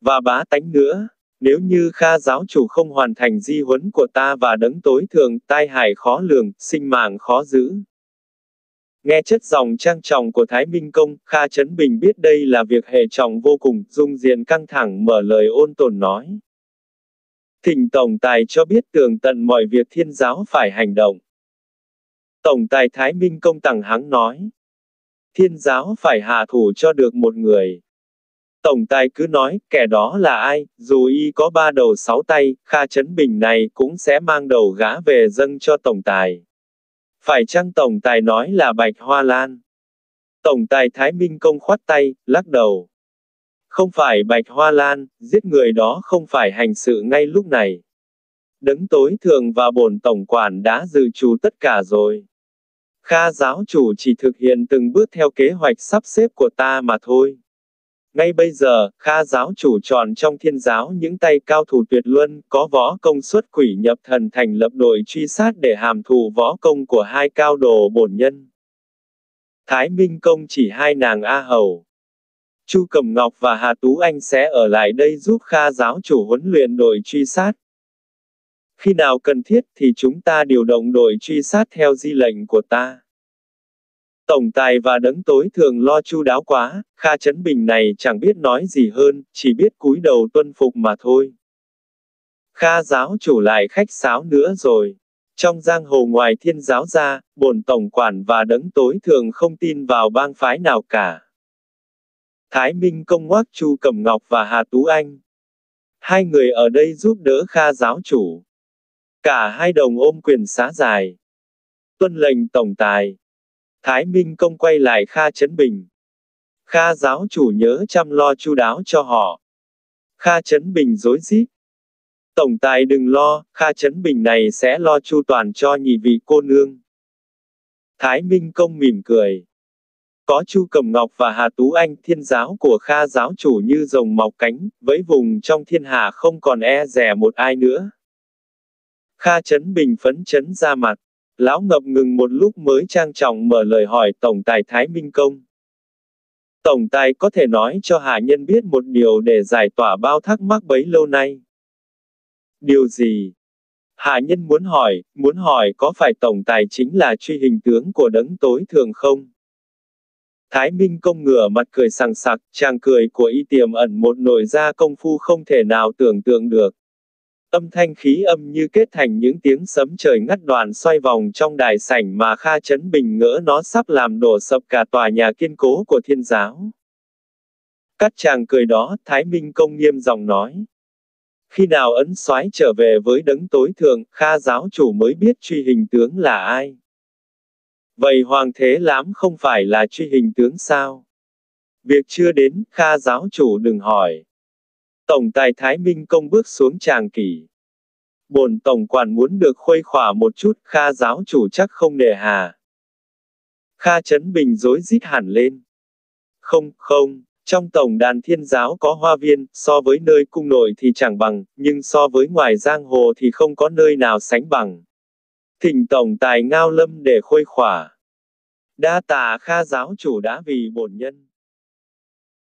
Và bá tánh nữa. Nếu như Kha giáo chủ không hoàn thành di huấn của ta và đấng tối thường, tai hại khó lường, sinh mạng khó giữ. Nghe chất dòng trang trọng của Thái Minh Công, Kha Trấn Bình biết đây là việc hệ trọng vô cùng, dung diện căng thẳng mở lời ôn tồn nói. Thỉnh Tổng Tài cho biết tường tận mọi việc thiên giáo phải hành động. Tổng Tài Thái Minh Công Tằng hắng nói. Thiên giáo phải hạ thủ cho được một người. Tổng tài cứ nói, kẻ đó là ai, dù y có ba đầu sáu tay, Kha Trấn Bình này cũng sẽ mang đầu gã về dâng cho tổng tài. Phải chăng tổng tài nói là Bạch Hoa Lan? Tổng tài Thái Minh Công khoát tay, lắc đầu. Không phải Bạch Hoa Lan, giết người đó không phải hành sự ngay lúc này. Đấng tối thường và bổn tổng quản đã dự trù tất cả rồi. Kha giáo chủ chỉ thực hiện từng bước theo kế hoạch sắp xếp của ta mà thôi. Ngay bây giờ, Kha giáo chủ chọn trong thiên giáo những tay cao thủ tuyệt luân, có võ công xuất quỷ nhập thần thành lập đội truy sát để hàm thù võ công của hai cao đồ bổn nhân. Thái Minh Công chỉ hai nàng A Hầu. Chu Cẩm Ngọc và Hà Tú Anh sẽ ở lại đây giúp Kha giáo chủ huấn luyện đội truy sát. Khi nào cần thiết thì chúng ta điều động đội truy sát theo di lệnh của ta. Tổng tài và đấng tối thường lo chu đáo quá, Kha Trấn Bình này chẳng biết nói gì hơn, chỉ biết cúi đầu tuân phục mà thôi. Kha giáo chủ lại khách sáo nữa rồi. Trong giang hồ ngoài thiên giáo ra, bổn tổng quản và đấng tối thường không tin vào bang phái nào cả. Thái Minh công ngoác Chu Cẩm Ngọc và Hà Tú Anh. Hai người ở đây giúp đỡ Kha giáo chủ. Cả hai đồng ôm quyền xá dài. Tuân lệnh tổng tài. Thái Minh công quay lại Kha Trấn Bình. Kha giáo chủ nhớ chăm lo chu đáo cho họ. Kha Trấn Bình dối rít Tổng tài đừng lo, Kha Trấn Bình này sẽ lo chu toàn cho nhị vị cô nương. Thái Minh Công mỉm cười. Có Chu Cầm Ngọc và Hà Tú Anh thiên giáo của Kha giáo chủ như rồng mọc cánh, với vùng trong thiên hạ không còn e rẻ một ai nữa. Kha chấn Bình phấn chấn ra mặt. Lão ngập ngừng một lúc mới trang trọng mở lời hỏi Tổng tài Thái Minh Công. Tổng tài có thể nói cho hạ nhân biết một điều để giải tỏa bao thắc mắc bấy lâu nay. Điều gì? Hạ nhân muốn hỏi, muốn hỏi có phải tổng tài chính là truy hình tướng của đấng tối thường không? Thái Minh công ngửa mặt cười sằng sặc, chàng cười của y tiềm ẩn một nội gia công phu không thể nào tưởng tượng được. Âm thanh khí âm như kết thành những tiếng sấm trời ngắt đoạn xoay vòng trong đại sảnh mà Kha Chấn Bình ngỡ nó sắp làm đổ sập cả tòa nhà kiên cố của thiên giáo. Cắt chàng cười đó, Thái Minh công nghiêm giọng nói. Khi nào ấn soái trở về với đấng tối thượng, Kha giáo chủ mới biết truy hình tướng là ai. Vậy Hoàng Thế Lãm không phải là truy hình tướng sao? Việc chưa đến, Kha giáo chủ đừng hỏi. Tổng tài Thái Minh công bước xuống tràng kỷ. Bồn tổng quản muốn được khuây khỏa một chút, Kha giáo chủ chắc không nề hà. Kha Trấn Bình dối rít hẳn lên. Không, không, trong tổng đàn thiên giáo có hoa viên, so với nơi cung nội thì chẳng bằng, nhưng so với ngoài giang hồ thì không có nơi nào sánh bằng. Thỉnh tổng tài ngao lâm để khuây khỏa. Đa tà Kha giáo chủ đã vì bổn nhân.